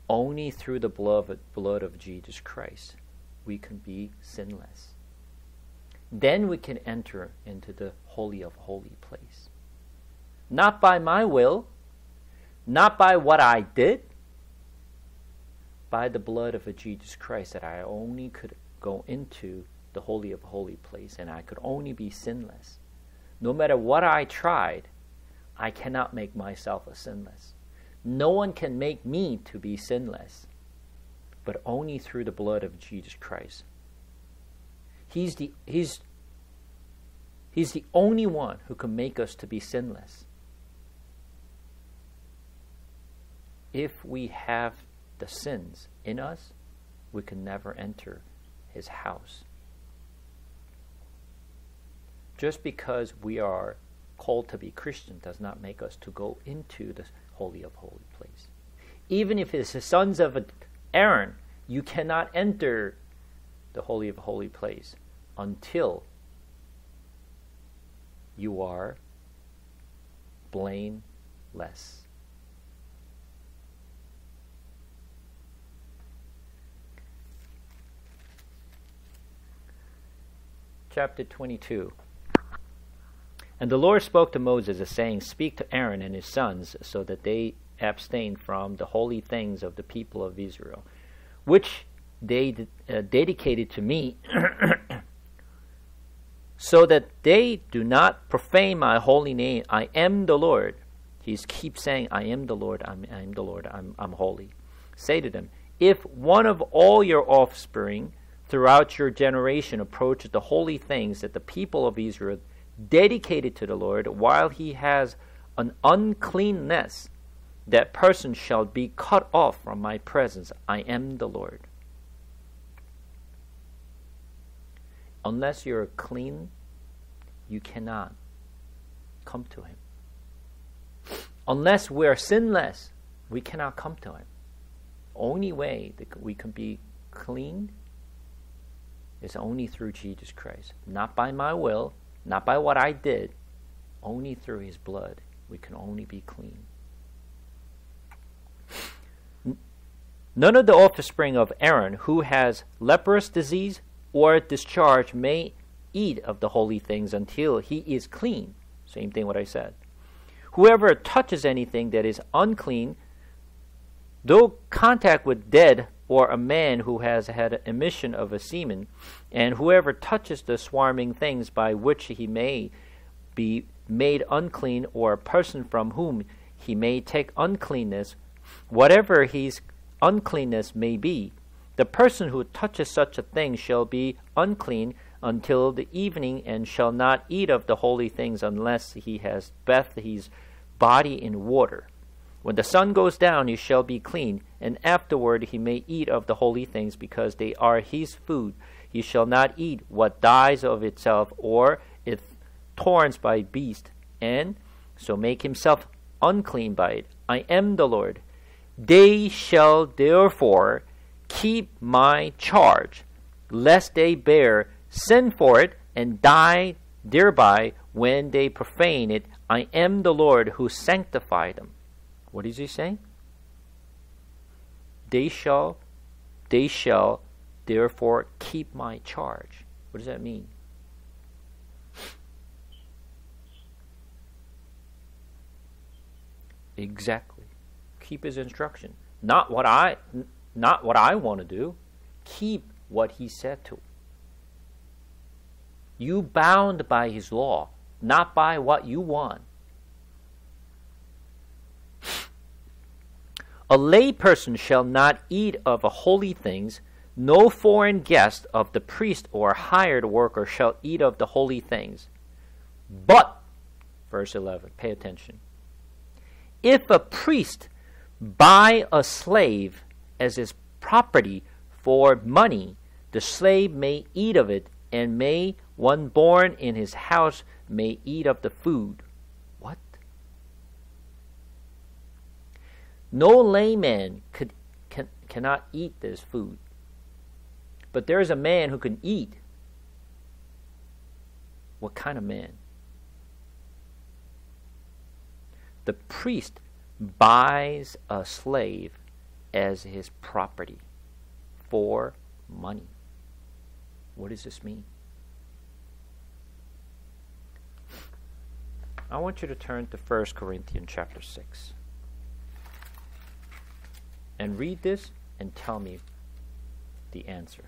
Only through the blood of, blood of Jesus Christ we can be sinless. Then we can enter into the Holy of Holy place. Not by my will, not by what I did, by the blood of Jesus Christ that I only could go into the Holy of Holy place and I could only be sinless. No matter what I tried, I cannot make myself a sinless. No one can make me to be sinless, but only through the blood of Jesus Christ. He's the, he's, he's the only one who can make us to be sinless. If we have the sins in us, we can never enter his house. Just because we are called to be Christian does not make us to go into the holy of holy place. Even if it's the sons of Aaron, you cannot enter the holy of holy place until you are blameless. chapter 22. And the Lord spoke to Moses, saying, Speak to Aaron and his sons, so that they abstain from the holy things of the people of Israel, which they uh, dedicated to me *clears throat* so that they do not profane my holy name. I am the Lord. He keeps saying, I am the Lord, I'm, I am the Lord, I'm, I'm holy. Say to them, if one of all your offspring throughout your generation approaches the holy things that the people of Israel dedicated to the Lord while he has an uncleanness, that person shall be cut off from my presence. I am the Lord. Unless you're clean, you cannot come to Him. Unless we're sinless, we cannot come to Him. Only way that we can be clean is only through Jesus Christ. Not by my will, not by what I did, only through His blood. We can only be clean. None of the offspring of Aaron who has leprous disease or discharge may eat of the holy things until he is clean. Same thing what I said. Whoever touches anything that is unclean, though contact with dead or a man who has had emission of a semen, and whoever touches the swarming things by which he may be made unclean, or a person from whom he may take uncleanness, whatever his uncleanness may be, the person who touches such a thing shall be unclean until the evening, and shall not eat of the holy things unless he has bathed his body in water. When the sun goes down, he shall be clean, and afterward he may eat of the holy things, because they are his food. He shall not eat what dies of itself, or is torn by beast, and so make himself unclean by it. I am the Lord. They shall therefore keep my charge, lest they bear sin for it and die thereby when they profane it. I am the Lord who sanctify them. What is he saying? They shall, they shall therefore keep my charge. What does that mean? Exactly. Keep his instruction. Not what I not what I want to do. Keep what he said to. You bound by his law, not by what you want. A layperson shall not eat of holy things. No foreign guest of the priest or hired worker shall eat of the holy things. But, verse 11, pay attention. If a priest buy a slave as his property for money, the slave may eat of it, and may one born in his house may eat of the food. What? No layman could can, cannot eat this food. But there is a man who can eat. What kind of man? The priest buys a slave as his property for money. What does this mean? I want you to turn to 1 Corinthians chapter 6 and read this and tell me the answer.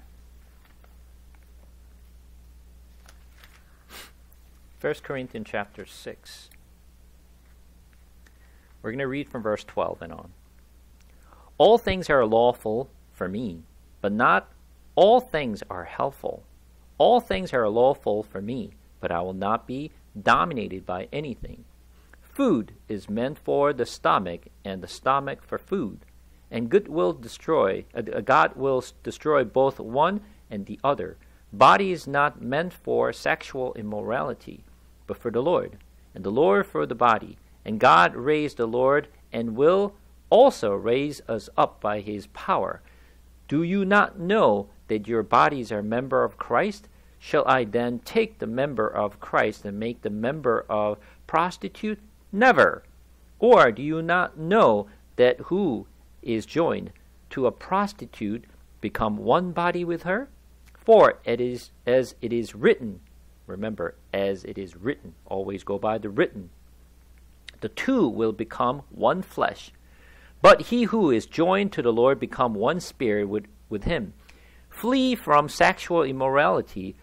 1 Corinthians chapter 6. We're going to read from verse 12 and on. All things are lawful for me, but not all things are helpful. All things are lawful for me, but I will not be dominated by anything. Food is meant for the stomach, and the stomach for food. And good will destroy, uh, God will destroy both one and the other. Body is not meant for sexual immorality, but for the Lord, and the Lord for the body. And God raised the Lord and will also raise us up by his power. Do you not know that your bodies are member of Christ? Shall I then take the member of Christ and make the member of prostitute? Never. Or do you not know that who is joined to a prostitute become one body with her? For it is as it is written. Remember, as it is written. Always go by the written. The two will become one flesh. But he who is joined to the Lord become one spirit with, with him. Flee from sexual immorality.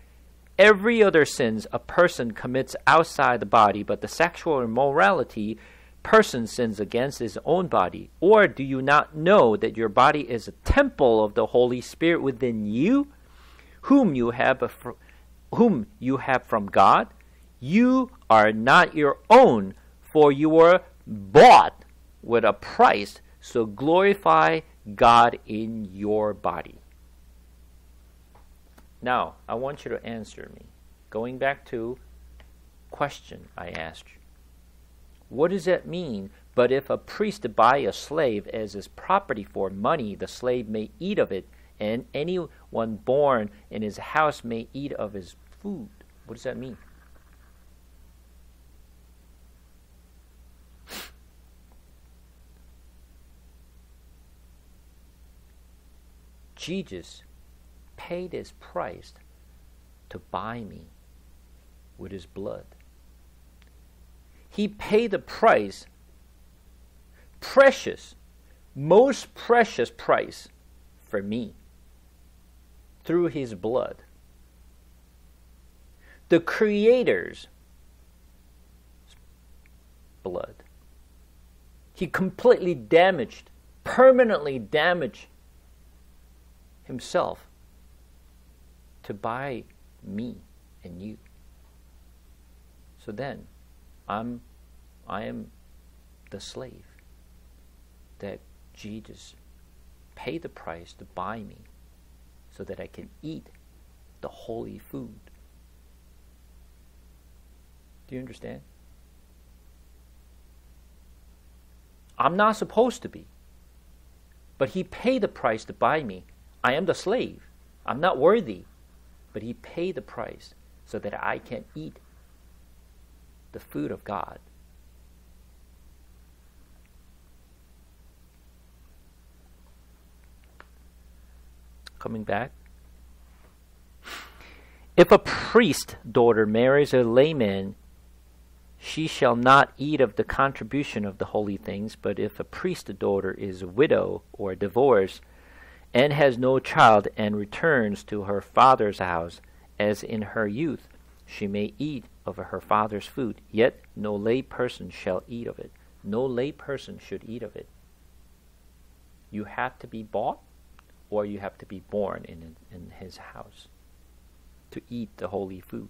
every other sins a person commits outside the body, but the sexual immorality person sins against his own body? Or do you not know that your body is a temple of the Holy Spirit within you, whom you have whom you have from God? You are not your own, for you were bought with a price. So glorify God in your body. Now, I want you to answer me. Going back to question I asked you. What does that mean? But if a priest buy a slave as his property for money, the slave may eat of it, and anyone born in his house may eat of his food. What does that mean? Jesus paid his price to buy me with his blood. He paid the price, precious, most precious price for me through his blood. The Creator's blood. He completely damaged, permanently damaged himself to buy me and you. So then, I'm, I am the slave that Jesus paid the price to buy me so that I can eat the holy food. Do you understand? I'm not supposed to be. But he paid the price to buy me I am the slave. I'm not worthy. But he paid the price so that I can eat the food of God. Coming back. If a priest daughter marries a layman, she shall not eat of the contribution of the holy things, but if a priest daughter is a widow or divorced, and has no child, and returns to her father's house, as in her youth, she may eat of her father's food, yet no lay person shall eat of it. No lay person should eat of it. You have to be bought, or you have to be born in, in his house to eat the holy food.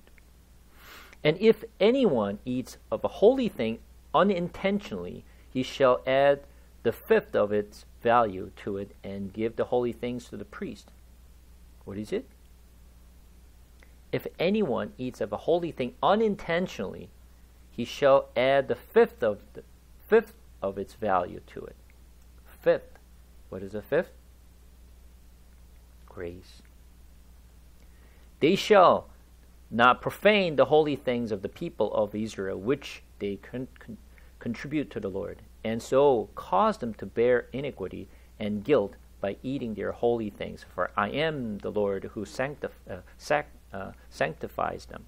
And if anyone eats of a holy thing unintentionally, he shall add the fifth of its value to it and give the holy things to the priest. What is it? If anyone eats of a holy thing unintentionally, he shall add the fifth of the fifth of its value to it. Fifth. What is a fifth? Grace. They shall not profane the holy things of the people of Israel, which they con- con- contribute to the Lord and so cause them to bear iniquity and guilt by eating their holy things. For I am the Lord who sanctif- uh, sac- uh, sanctifies them.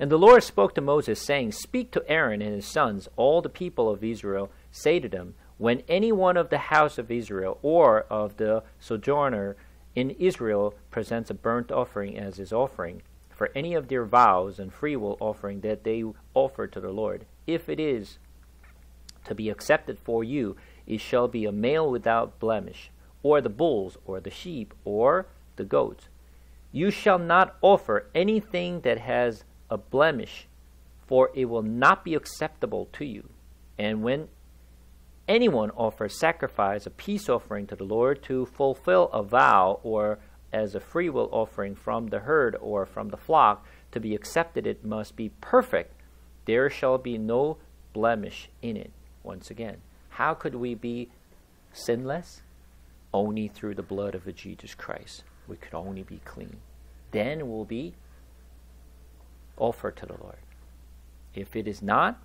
And the Lord spoke to Moses, saying, Speak to Aaron and his sons, all the people of Israel, say to them, When any one of the house of Israel or of the sojourner in Israel presents a burnt offering as his offering, for any of their vows and freewill offering that they offer to the Lord, if it is to be accepted for you, it shall be a male without blemish, or the bulls, or the sheep, or the goats. You shall not offer anything that has a blemish, for it will not be acceptable to you. And when anyone offers sacrifice, a peace offering to the Lord, to fulfill a vow, or as a freewill offering from the herd or from the flock, to be accepted, it must be perfect. There shall be no blemish in it once again. How could we be sinless? Only through the blood of Jesus Christ. We could only be clean. Then we'll be offered to the Lord. If it is not,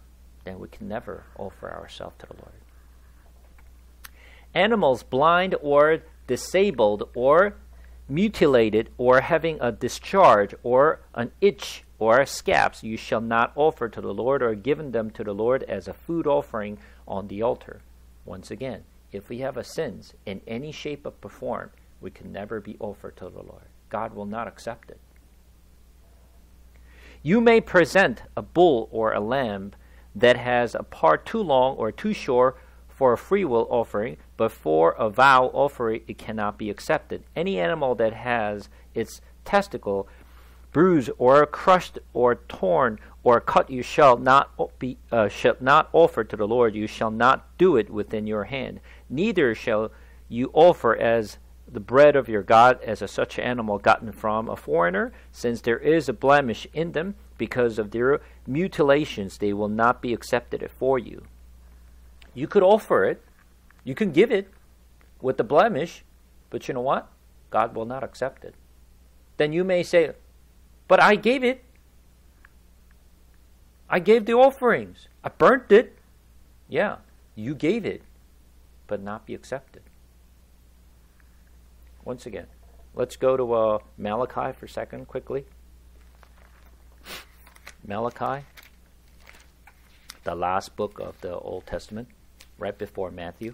then we can never offer ourselves to the Lord. Animals blind or disabled or mutilated or having a discharge or an itch or scabs you shall not offer to the Lord or given them to the Lord as a food offering on the altar. Once again, if we have a sins in any shape or form, we can never be offered to the Lord. God will not accept it. You may present a bull or a lamb that has a part too long or too short for a freewill offering, but for a vow offering it cannot be accepted. Any animal that has its testicle bruised or crushed or torn or cut you shall not be uh, shall not offer to the Lord. You shall not do it within your hand. Neither shall you offer as the bread of your God as a such animal gotten from a foreigner, since there is a blemish in them because of their mutilations, they will not be accepted for you. You could offer it, you can give it with the blemish, but you know what? God will not accept it. Then you may say, But I gave it. I gave the offerings. I burnt it. Yeah, you gave it, but not be accepted. Once again, let's go to uh, Malachi for a second, quickly. Malachi, the last book of the Old Testament, right before Matthew.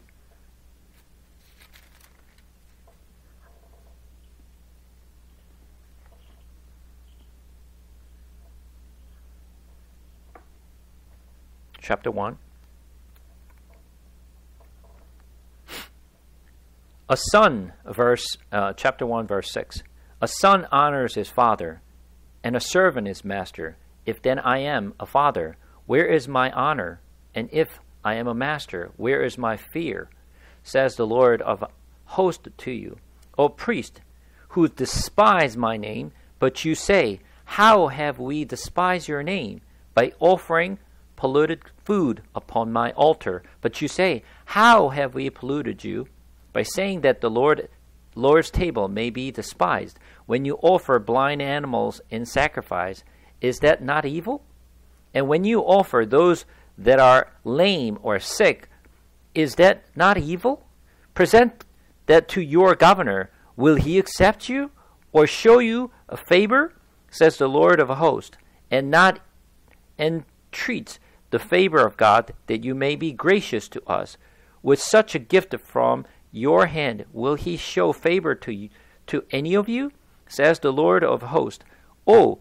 Chapter 1. A son, verse uh, chapter 1, verse 6. A son honors his father, and a servant his master. If then I am a father, where is my honor? And if I am a master, where is my fear? Says the Lord of hosts to you. O priest, who despise my name, but you say, How have we despised your name? By offering polluted food upon my altar. But you say, How have we polluted you? By saying that the Lord Lord's table may be despised. When you offer blind animals in sacrifice, is that not evil? And when you offer those that are lame or sick, is that not evil? Present that to your governor. Will he accept you or show you a favor? Says the Lord of hosts, and not entreat the favor of God, that you may be gracious to us. With such a gift from your hand, will he show favor to you, to any of you? Says the Lord of hosts. Oh,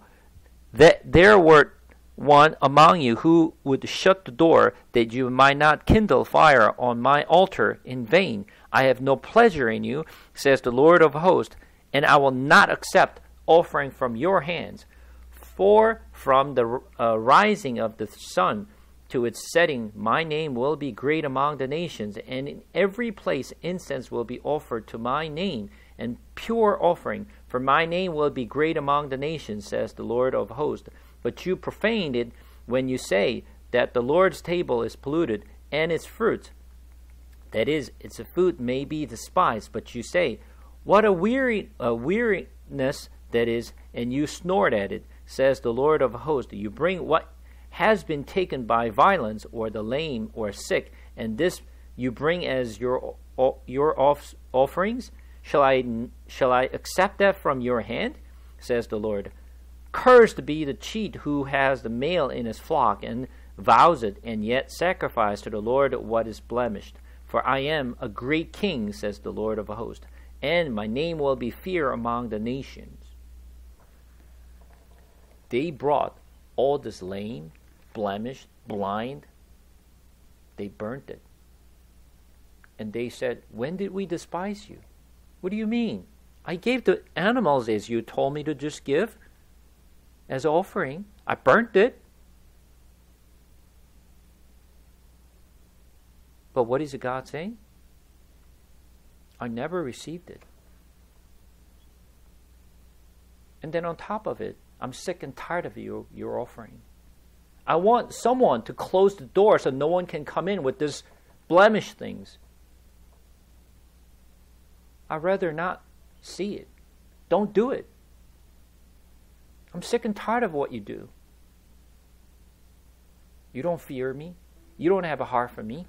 that there were one among you who would shut the door, that you might not kindle fire on my altar in vain. I have no pleasure in you, says the Lord of hosts, and I will not accept offering from your hands. For from the uh, rising of the sun to its setting, my name will be great among the nations, and in every place incense will be offered to my name, and pure offering, for my name will be great among the nations, says the Lord of hosts. But you profaned it when you say that the Lord's table is polluted, and its fruit, that is, its food may be despised. But you say, What a weary a weariness that is, and you snort at it, says the Lord of hosts. You bring what has been taken by violence, or the lame or sick, and this you bring as your your off, offerings, shall I shall I accept that from your hand? says the Lord. Cursed be the cheat who has the male in his flock and vows it, and yet sacrifice to the Lord what is blemished. For I am a great king, says the Lord of hosts, and my name will be fear among the nations. They brought all this lame blemished, blind. They burnt it. And they said, When did we despise you? What do you mean? I gave the animals as you told me to just give as offering. I burnt it. But what is God saying? I never received it. And then on top of it, I'm sick and tired of you, your offering. I want someone to close the door so no one can come in with this blemish things. I'd rather not see it. Don't do it. I'm sick and tired of what you do. You don't fear me. You don't have a heart for me.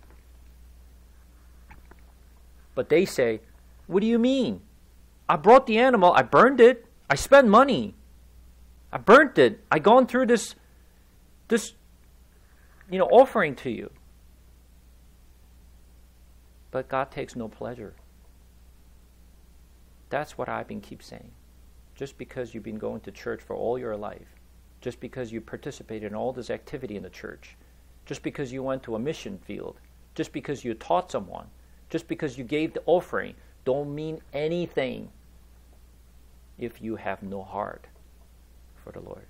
But they say, What do you mean? I brought the animal, I burned it, I spent money. I burnt it. I gone through this this you know offering to you. But God takes no pleasure. That's what I've been keep saying. Just because you've been going to church for all your life, just because you participated in all this activity in the church, just because you went to a mission field, just because you taught someone, just because you gave the offering, don't mean anything if you have no heart for the Lord.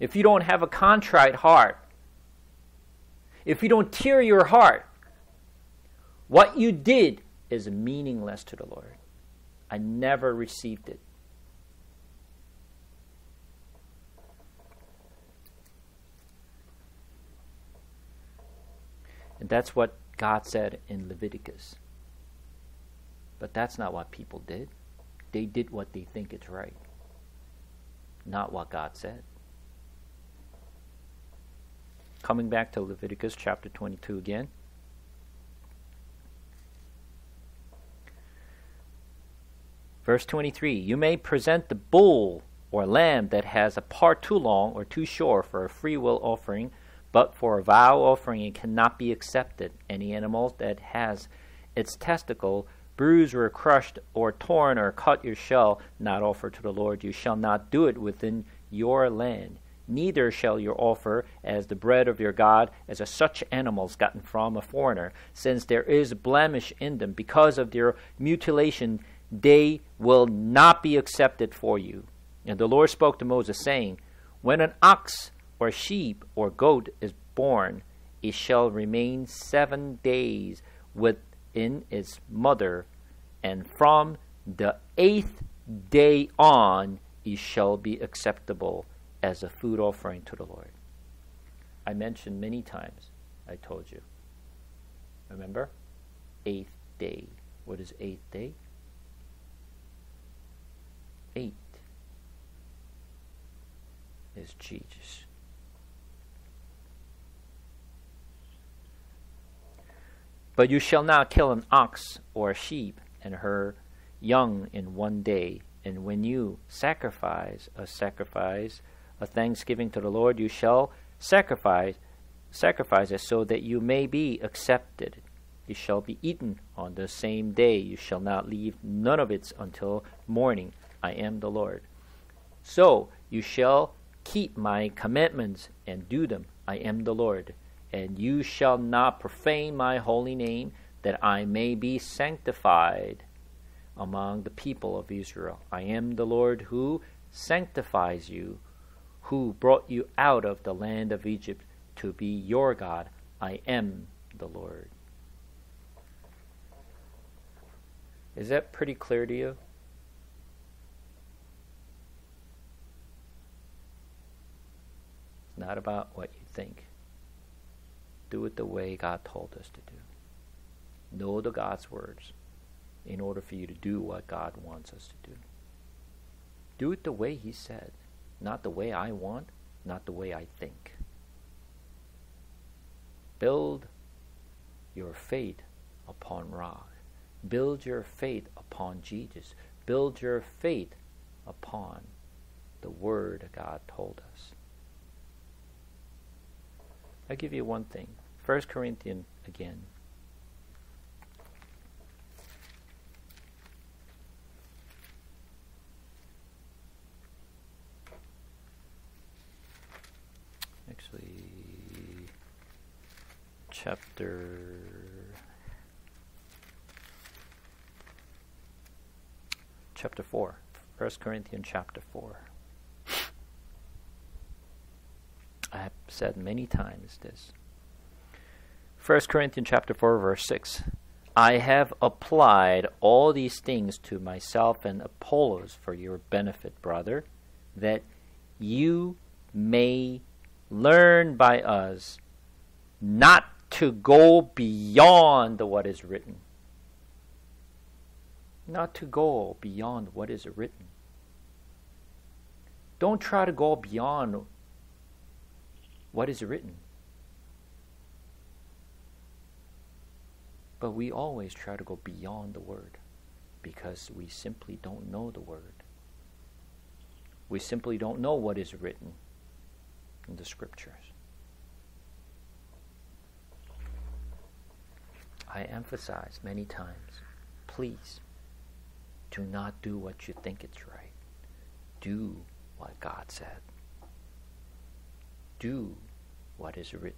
If you don't have a contrite heart, if you don't tear your heart, what you did is meaningless to the Lord. I never received it. And that's what God said in Leviticus. But that's not what people did. They did what they think is right, not what God said. Coming back to Leviticus chapter 22 again. Verse 23 You may present the bull or lamb that has a part too long or too short for a free will offering, but for a vow offering it cannot be accepted. Any animal that has its testicle bruised or crushed or torn or cut your shell, not offer to the Lord. You shall not do it within your land. Neither shall you offer as the bread of your God as a such animals gotten from a foreigner, since there is blemish in them because of their mutilation they will not be accepted for you. And the Lord spoke to Moses, saying, When an ox or sheep or goat is born, it shall remain seven days within its mother, and from the eighth day on it shall be acceptable as a food offering to the Lord. I mentioned many times, I told you. Remember? Eighth day. What is eighth day? eight is Jesus. But you shall not kill an ox or a sheep and her young in one day. And when you sacrifice a sacrifice, a thanksgiving to the Lord, you shall sacrifice sacrifice it so that you may be accepted. It shall be eaten on the same day. You shall not leave none of it until morning. I am the Lord. So you shall keep my commandments and do them. I am the Lord. And you shall not profane my holy name, that I may be sanctified among the people of Israel. I am the Lord who sanctifies you, who brought you out of the land of Egypt to be your God. I am the Lord. Is that pretty clear to you? It's not about what you think. Do it the way God told us to do. Know the God's words in order for you to do what God wants us to do. Do it the way He said, not the way I want, not the way I think. Build your faith upon rock. Build your faith upon Jesus. Build your faith upon the word God told us. I'll give you one thing. First Corinthians again. Actually, chapter. Chapter 4. First Corinthians chapter 4. I have said many times this. 1 Corinthians chapter 4 verse 6 I have applied all these things to myself and Apollos for your benefit, brother, that you may learn by us not to go beyond what is written. Not to go beyond what is written. Don't try to go beyond what is written. But we always try to go beyond the Word because we simply don't know the Word. We simply don't know what is written in the Scriptures. I emphasize many times please do not do what you think it's right, do what God said. Do what is written.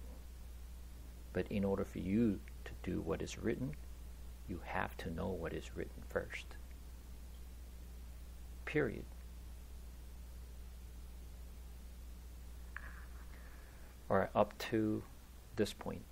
But in order for you to do what is written, you have to know what is written first. Period. Or up to this point.